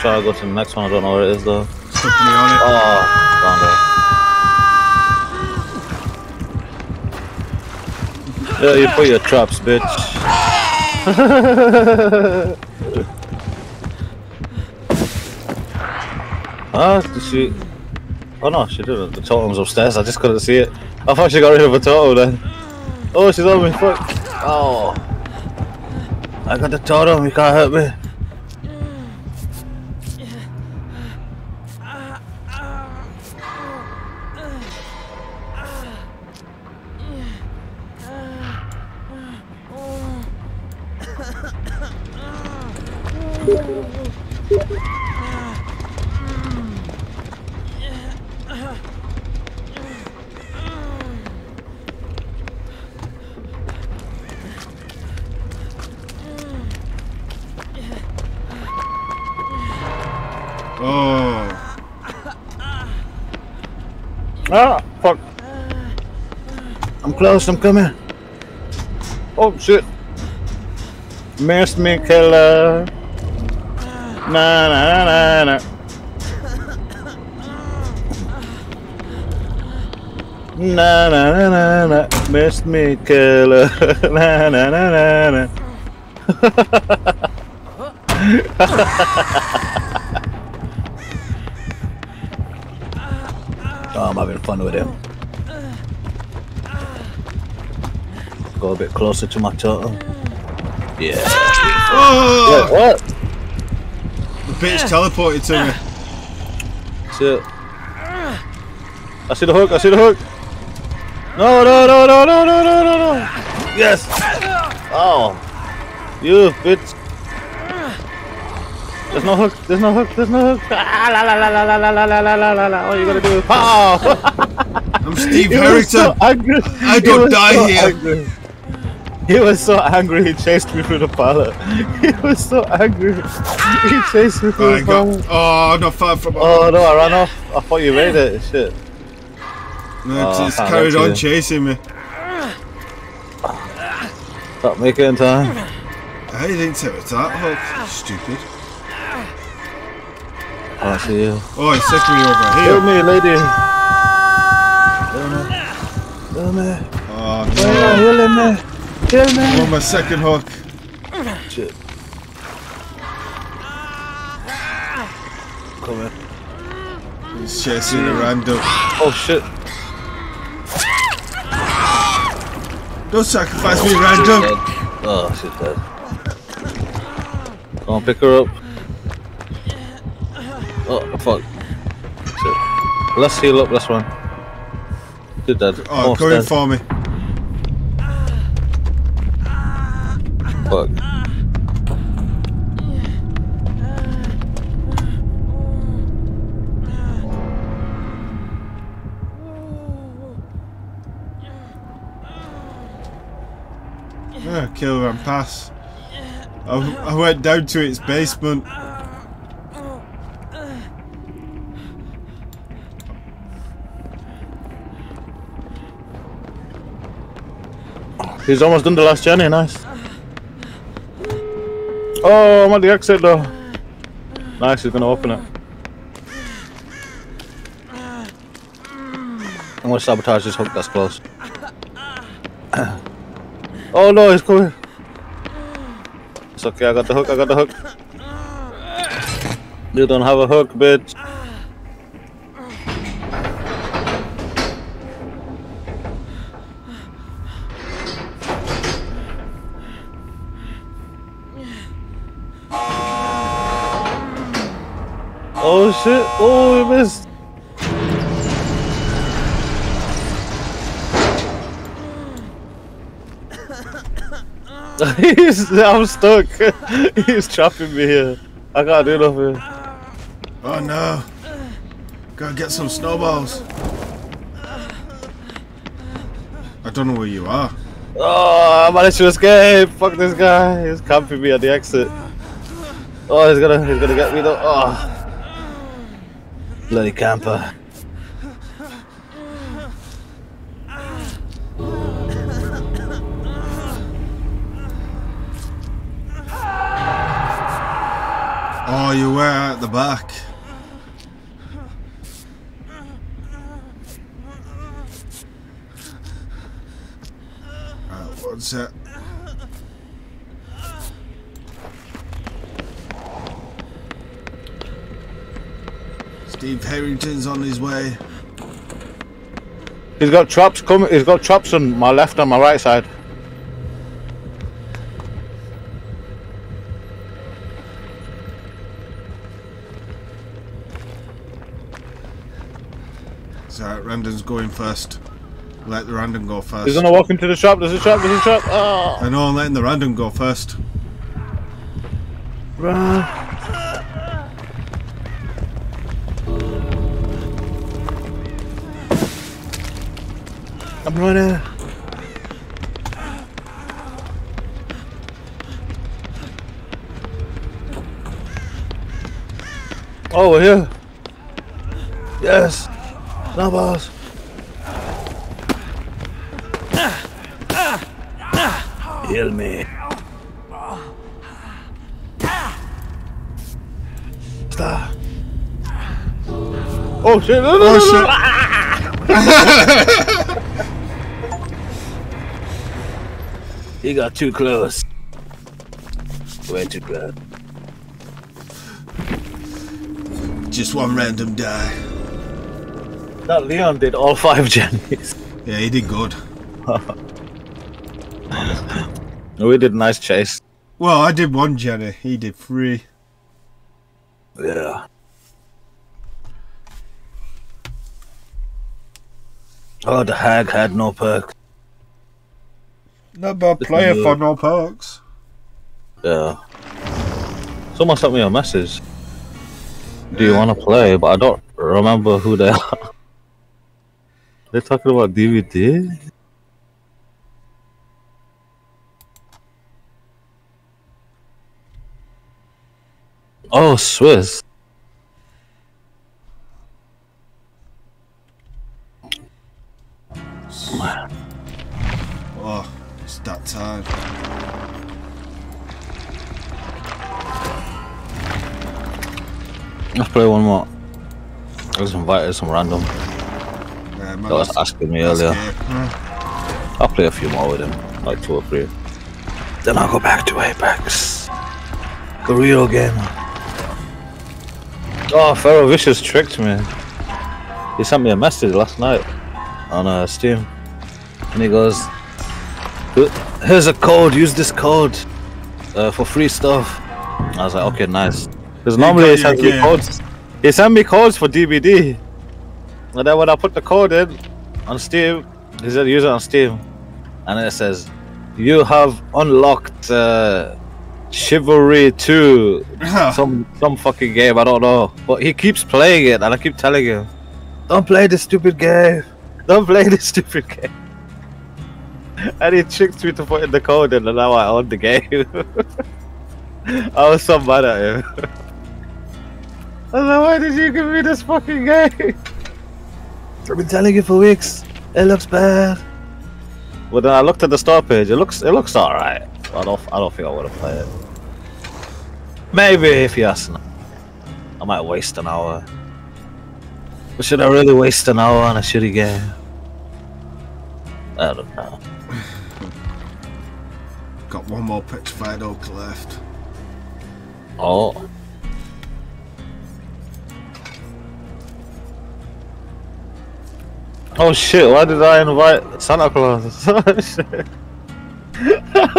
trying to go to the next one. I don't know where it is though. Stuck me on it. Oh, found it. Yeah, you put your traps, bitch. Ah, did she? Oh no, she didn't. The totem's upstairs. I just couldn't see it. I thought she got rid of a totem then. Oh, she's on me. Fuck. Oh. I got the totem. You can't hurt me. I'm I'm coming. Oh, shit. Missed me, killer. Na na na na. Na na na na na. Missed me, killer. na na na na na. Oh, I'm having fun with him. Go a bit closer to my totem. Yeah. Oh! Yeah, what? The bitch teleported to me. Shit. I see the hook, I see the hook. No, no, no, no, no, no, no, no, no. Yes. Oh. You bitch. There's no hook, there's no hook, there's no hook. Ah, la, la, la, la, la, la, la, la, la, la, la. All you gotta do is pow. I'm Steve He was so Harrington. angry. I don't die so here. angry. He was so angry he chased me through the parlor. He was so angry. He chased me through I the got. parlor. Oh, not far from. Oh no, I ran off. I thought you made it. Shit. No, it's, Oh, it's carried on you. chasing me. Stop making it in time. How you think it was that hook? Stupid. Oh, can't see you. Oh, it's took me over Kill here. me, lady. Kill me. Kill me. Oh Oh, no. kill me. Kill me. Oh, my second hook. Shit. Come here. He's chasing a random. Oh shit. Don't sacrifice me, random. Dead. Oh, she's dead. Come on, pick her up. Oh, fuck. Shit. Let's heal up, this one. run. You're dead. Oh, Almost come in for me. Fuck. Yeah, kill and pass. I, I went down to its basement. He's almost done the last journey, nice. Oh, I'm at the exit though. Nice, he's gonna open it. I'm gonna sabotage this hook that's close. oh no, he's coming. It's okay, I got the hook, I got the hook. You don't have a hook, bitch. Oh shit, oh, he missed. He's, I'm stuck. He's trapping me here. I can't do nothing. Oh no. Gotta get some snowballs. I don't know where you are. Oh, I managed to escape. Fuck this guy. He's camping me at the exit. Oh, he's gonna, he's gonna get me though. Oh, bloody camper. Oh, you were at the back. Right, what's it? Steve Harrington's on his way. He's got traps coming. He's got traps on my left and my right side. So Randon's going first. Let the random go first. He's gonna walk into the shop. There's a trap. There's a trap. Oh, I know I'm letting the random go first. run. I'm running. Oh, here. Yes. No, boss. Heal me. Stop. Oh shit! No, no, no, Oh no. He got too close. Way too close. Just one random die. That Leon did all five journeys. Yeah, he did good. We did a nice chase. Well, I did one Jenny. He did three. Yeah. Oh, the hag had no perks. Not bad player for no perks. Yeah. Someone sent me a message. Do you want to play? But I don't remember who they are. They're talking about DBD? Oh, Swiss that time. Let's play one more. I was invited some random. Yeah, that was asking me earlier. Hmm. I'll play a few more with him, like two or three. Then I'll go back to Apex. The real game. Oh, Pharaoh Vicious tricked me. He sent me a message last night on uh, Steam. And he goes, Here's a code, use this code uh, for free stuff. I was like, okay, nice. Because normally he sends me codes. He sent me codes for DBD. And then when I put the code in on Steam, he said use it on Steam. And then it says, you have unlocked uh, Chivalry 2 some some fucking game, I don't know. But he keeps playing it and I keep telling him, Don't play this stupid game. Don't play this stupid game. And he tricked me to put in the code and now I own the game. I was so mad at him. I was like, why did you give me this fucking game? I've been telling you for weeks. It looks bad. But then I looked at the store page. It looks it looks alright. I don't I don't think I would have played it. Maybe if you ask me. I might waste an hour. But should I really waste an hour on a shitty game? I don't know. Got one more petrified oak left. Oh. Oh shit, why did I invite Santa Claus? Oh shit.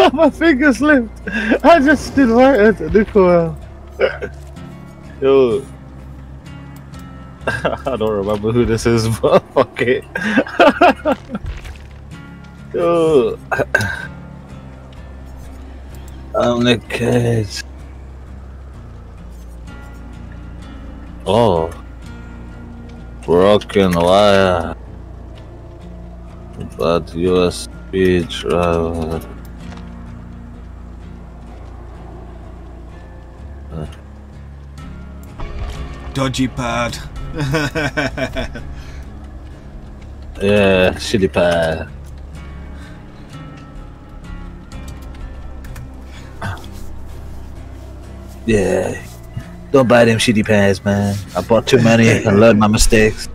My finger slipped. I just invited Nicole. Yo. I don't remember who this is, but it. Yo. I'm Nick Cage. Oh. Broken wire. Bad USB driver. Dodgy pad. Yeah, shitty pad. Yeah. Don't buy them shitty pads, man. I bought too many and learned my mistakes.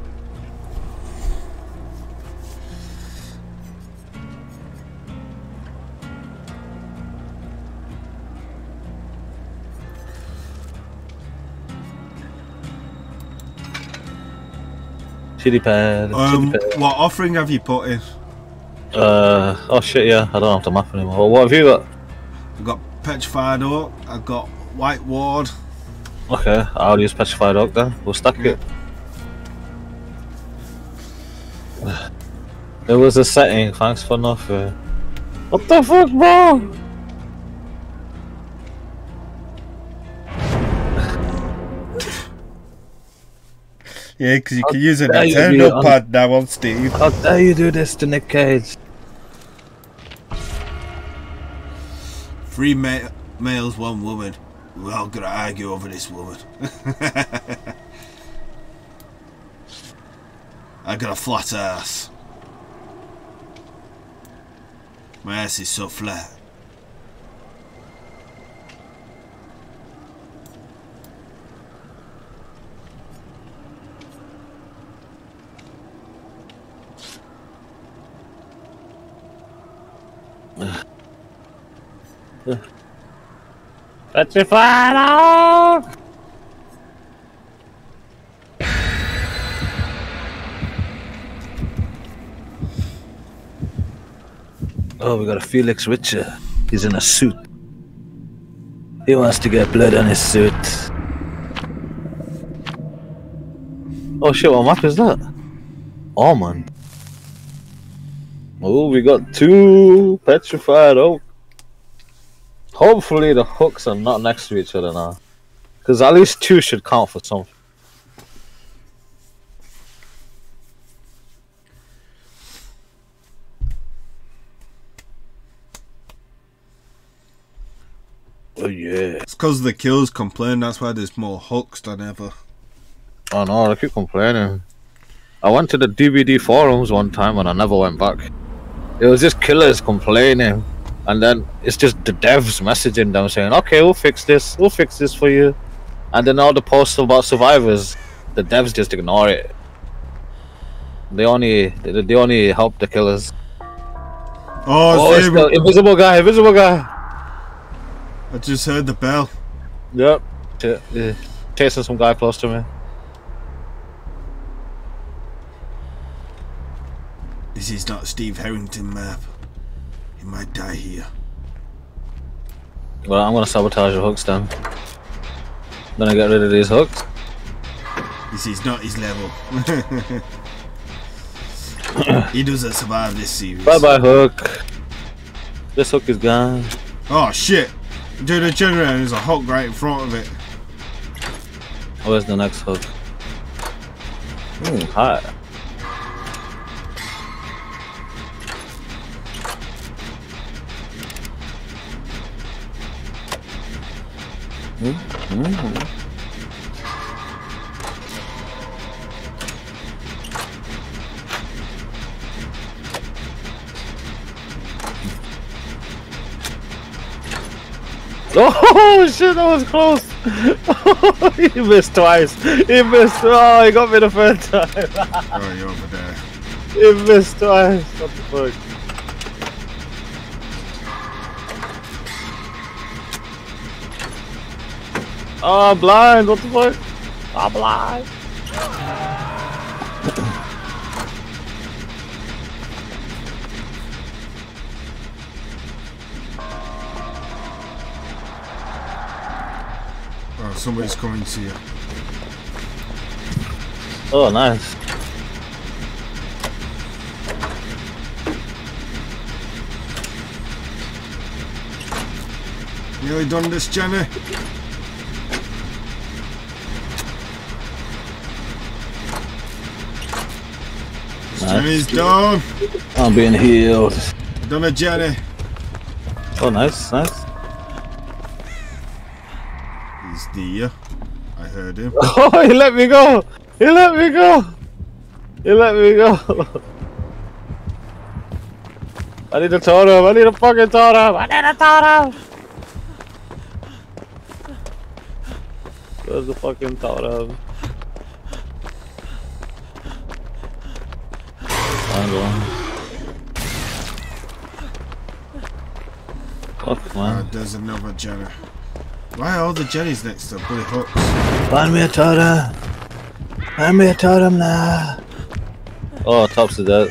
Shitty pad. um, shitty pad. what offering have you put in? Uh, oh shit, yeah, I don't have the map anymore. What have you got? I've got petrified oak. I've got white ward. Okay, I'll use Petrified Oak then. We'll stack it. It was a setting, thanks for nothing. What the fuck, bro? Yeah, because you can use a dare you Nintendo on- pad now on Steam. How dare you do this to Nick Cage? Three ma- males, one woman. We're all gonna argue over this woman. I got a flat ass. My ass is so flat. Petrified Oak! Oh, we got a Felix Richter. He's in a suit. He wants to get blood on his suit. Oh shit, what map is that? Man. Oh, we got two petrified oak. Hopefully the hooks are not next to each other now. Because at least two should count for something. Oh yeah. It's because the kills complain, that's why there's more hooks than ever. Oh no, I keep complaining. I went to the DBD forums one time and I never went back. It was just killers complaining. And then it's just the devs messaging them saying, okay, we'll fix this. We'll fix this for you. And then all the posts about survivors, the devs just ignore it. They only they, they only help the killers. Oh, Oh, it's the invisible guy, invisible guy. I just heard the bell. Yep. Ch- yeah. Chasing some guy close to me. This is not Steve Harrington map. He might die here. Well, I'm gonna sabotage the hooks then. Then I get rid of these hooks. This is not his level. he doesn't survive this series. Bye bye hook. This hook is gone. Oh shit! Dude, the generator there's a hook right in front of it. Where's the next hook? Hmm, hot. Oh shit, that was close. he missed twice. He missed. Oh, he got me the third time. Oh, you're over there. he missed twice. What the fuck? Oh, I'm blind. What the fuck? I'm blind. Oh, somebody's coming to you. Oh, nice. Nearly done this, Jenny. Jenny's done. I'm being healed. Done it, genny. Oh, nice, nice. He's there. I heard him. Oh, he let me go. He let me go. He let me go. I need a totem. I need a fucking totem. I need a totem. Where's the fucking totem? One. Fuck, Ah, man. there's another. Why are all the gennies next to bloody hooks? Find me a totem. Find me a totem now. Oh, Tops of dead.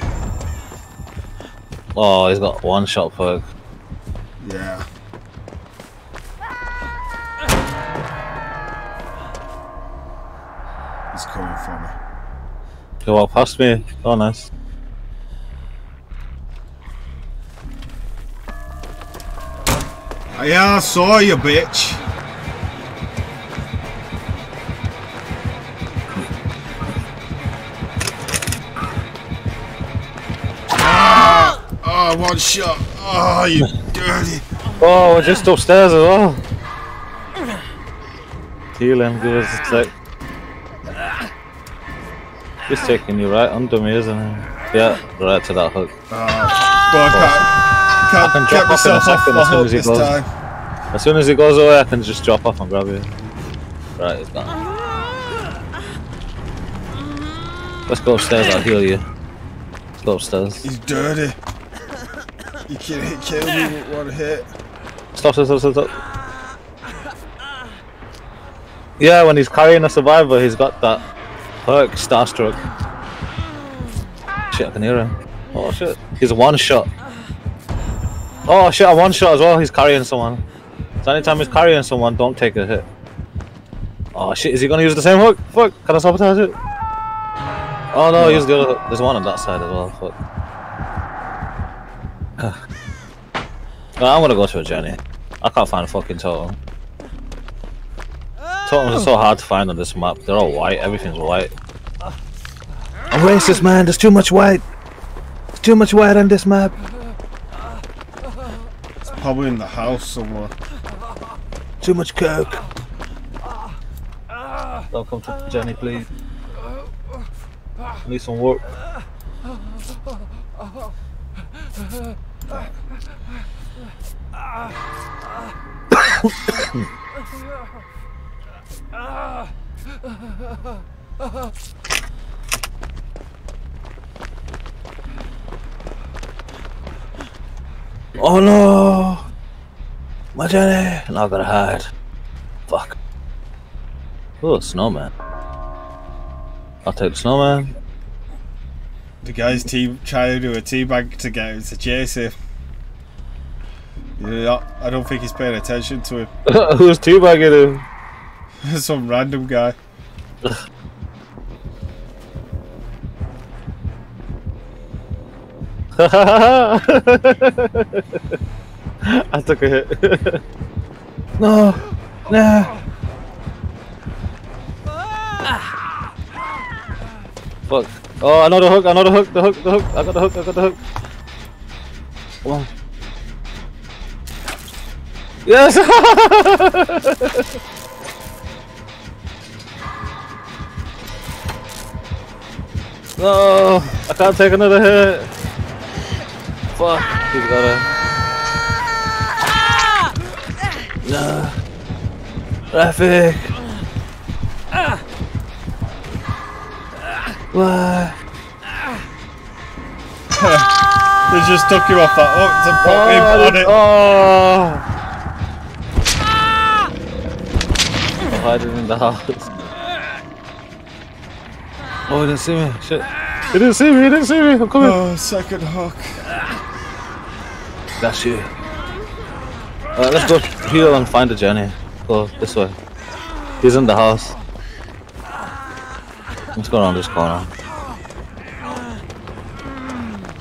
Oh, he's got one shot perk. Yeah. He's coming for me. He walked past me. Oh, nice. Yeah, I saw you, bitch. Ah! Oh, one shot. Oh, you dirty. Oh, we're just upstairs as well. Heal him, give us a sec. He's taking you right under me, isn't he? Yeah, right to that hook. Ah, but I can't, can can't drop get off in a myself off second the as soon hook as he this goes. time. As soon as he goes away, I can just drop off and grab you. Right, he's gone. Let's go upstairs, I'll heal you. Let's go upstairs. He's dirty. You can't hit kill me with one hit. Stop, stop, stop, stop, stop. Yeah, when he's carrying a survivor, he's got that perk, Starstruck. Shit, I can hear him. Oh shit. He's one shot. Oh shit, a one shot as well. He's carrying someone. So anytime he's carrying someone, don't take a hit. Oh shit, is he gonna use the same hook? Fuck, can I sabotage it? Oh no, use the other hook. There's one on that side as well. Fuck. I'm gonna go to a journey. I can't find a fucking totem. Totems are so hard to find on this map. They're all white. Everything's white. I'm racist, man. There's too much white. There's too much white on this map. It's probably in the house somewhere. Too much coke. Don't come to genny, please. I need some work. Oh no! My genny! Now I gotta hide. Fuck. Oh, snowman. I'll take the snowman. The guy's team trying to do a teabag to get him to chase him. Yeah, I don't think he's paying attention to him. Who's teabagging him? Some random guy. I took a hit. no, no. Fuck. Oh, another hook, another hook, the hook, the hook. I got the hook, I got the hook. Come on. Yes! no, I can't take another hit. Fuck, he's got it. No. Traffic. Why? They just took him off that hook to put him ah, on it. Oh! I'm hiding in the house. Oh, he didn't see me. Shit. He didn't see me. He didn't see me. I'm coming. Oh, second hook. That's you. Alright, let's go heal and find the journey. Go this way. He's in the house. Let's go around this corner.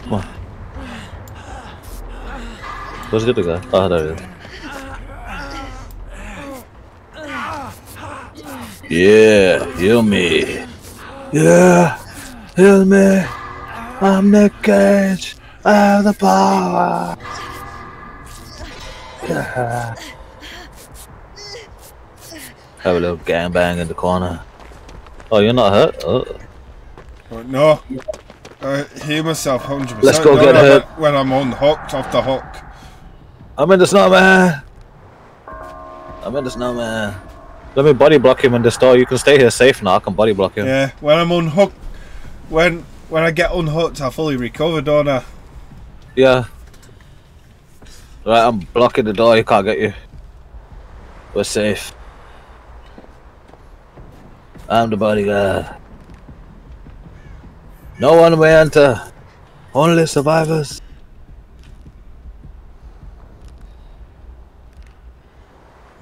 Come on. Where's the other guy? Oh, there he is. Yeah, heal me. Yeah, heal me. I'm the Cage. I have the power. Have a little gangbang in the corner. Oh, you're not hurt? Oh. Oh, no. I hear myself 100%. Let's go no, get no, hurt. When I'm on unhooked off the hook. I'm in the snowman. I'm in the snowman. Let me body block him in the store. You can stay here safe now. I can body block him. Yeah, when I'm unhooked, when when I get unhooked, I fully recover, don't I? Yeah. Right, I'm blocking the door. He can't get you. We're safe. I'm the bodyguard. No one may enter. Only survivors.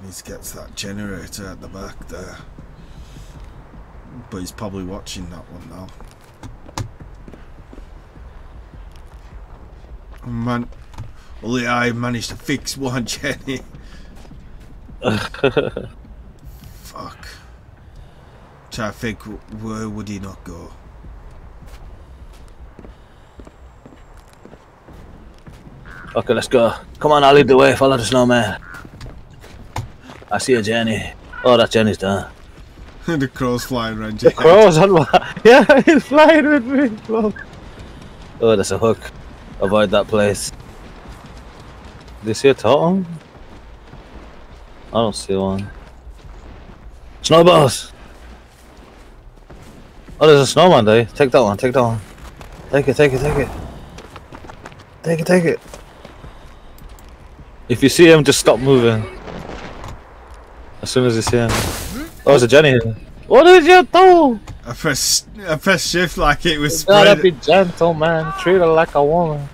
He gets that generator at the back there. But he's probably watching that one now. Man, only I managed to fix one genny. Fuck. Try to think, where would he not go? Okay, let's go. Come on, I'll lead the way. Follow the snowman. I see a genny. Oh, that genny's done. the crow's flying around genny. Crow's on my. Yeah, he's flying with me. Oh, that's a hook. Avoid that place. Do you see a totem? I don't see one. Snowballs! Oh, there's a snowman there. Take that one, take that one. Take it, take it, take it. Take it, take it. If you see him, just stop moving. As soon as you see him. Oh, there's a genny here. What did you do? I pressed, I pressed shift like it was You gotta spread. be gentle, man. Treat her like a woman.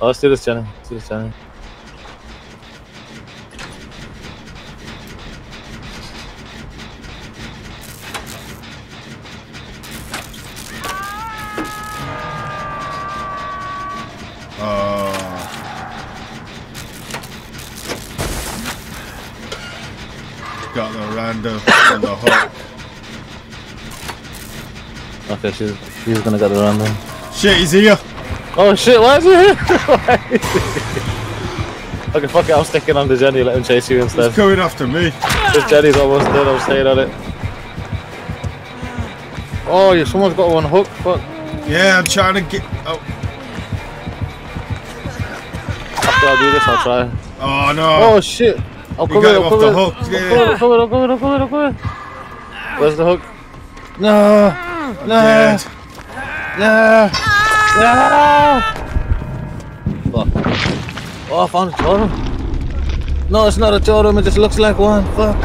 Oh, let's do this, genny. Let's do this, genny. Oh. Got the random on the hook. Okay, she's she's gonna get the random. Shit, he's here. Oh shit! Why is he here? Why is he here? okay, fuck it. I'm sticking on the genny. Let him chase you instead. He's coming after me. This genny's almost dead. I'm staying on it. Oh, yeah, someone's got one hook. Fuck. Yeah, I'm trying to get. Oh, After I do this, I'll try. oh no. Oh shit! I'll come in, I'll off come the in. hook. I'll come in, I'll come in, I'll come in, I'll come in. Where's the hook? No! No! Dead. No! No! Fuck. Oh, I found a totem. No, it's not a totem, it just looks like one. Fuck.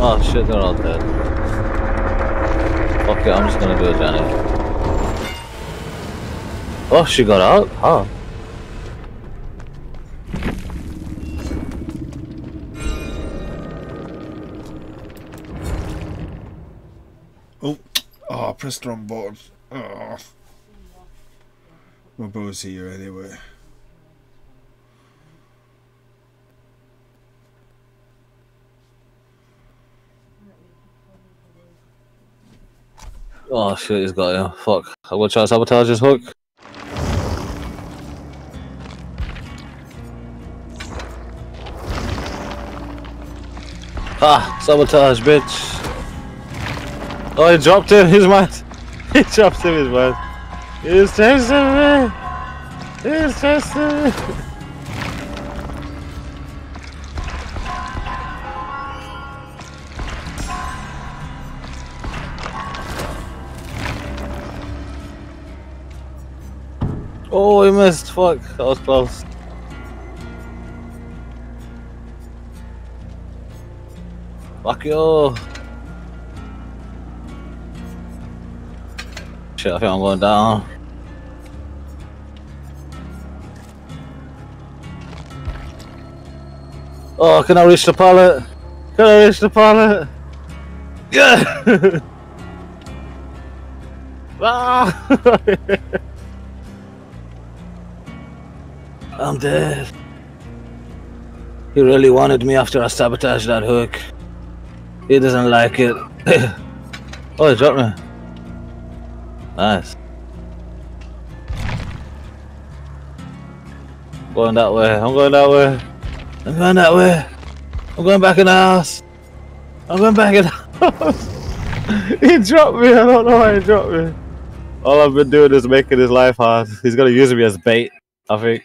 Oh shit, they're all dead. Okay, I'm just gonna do it, Johnny. Oh, she got out? How? I pressed the wrong button. Oh. My bow's here anyway. Oh shit, he's got him. Fuck. I'm gonna try to sabotage his hook. Ah, sabotage, bitch. Oh, he dropped him. He's mad. He dropped him. He's mad. He's chasing me. He's chasing me. Oh, he missed. Fuck. That was close. Fuck you. Shit, I think I'm going down. Oh, can I reach the pallet? Can I reach the pallet? Yeah! ah! I'm dead. He really wanted me after I sabotaged that hook. He doesn't like it. oh, he dropped me. Nice. Going that way. I'm going that way. I'm going that way. I'm going back in the house. I'm going back in the house. he dropped me. I don't know why he dropped me. All I've been doing is making his life hard. He's gonna use me as bait, I think.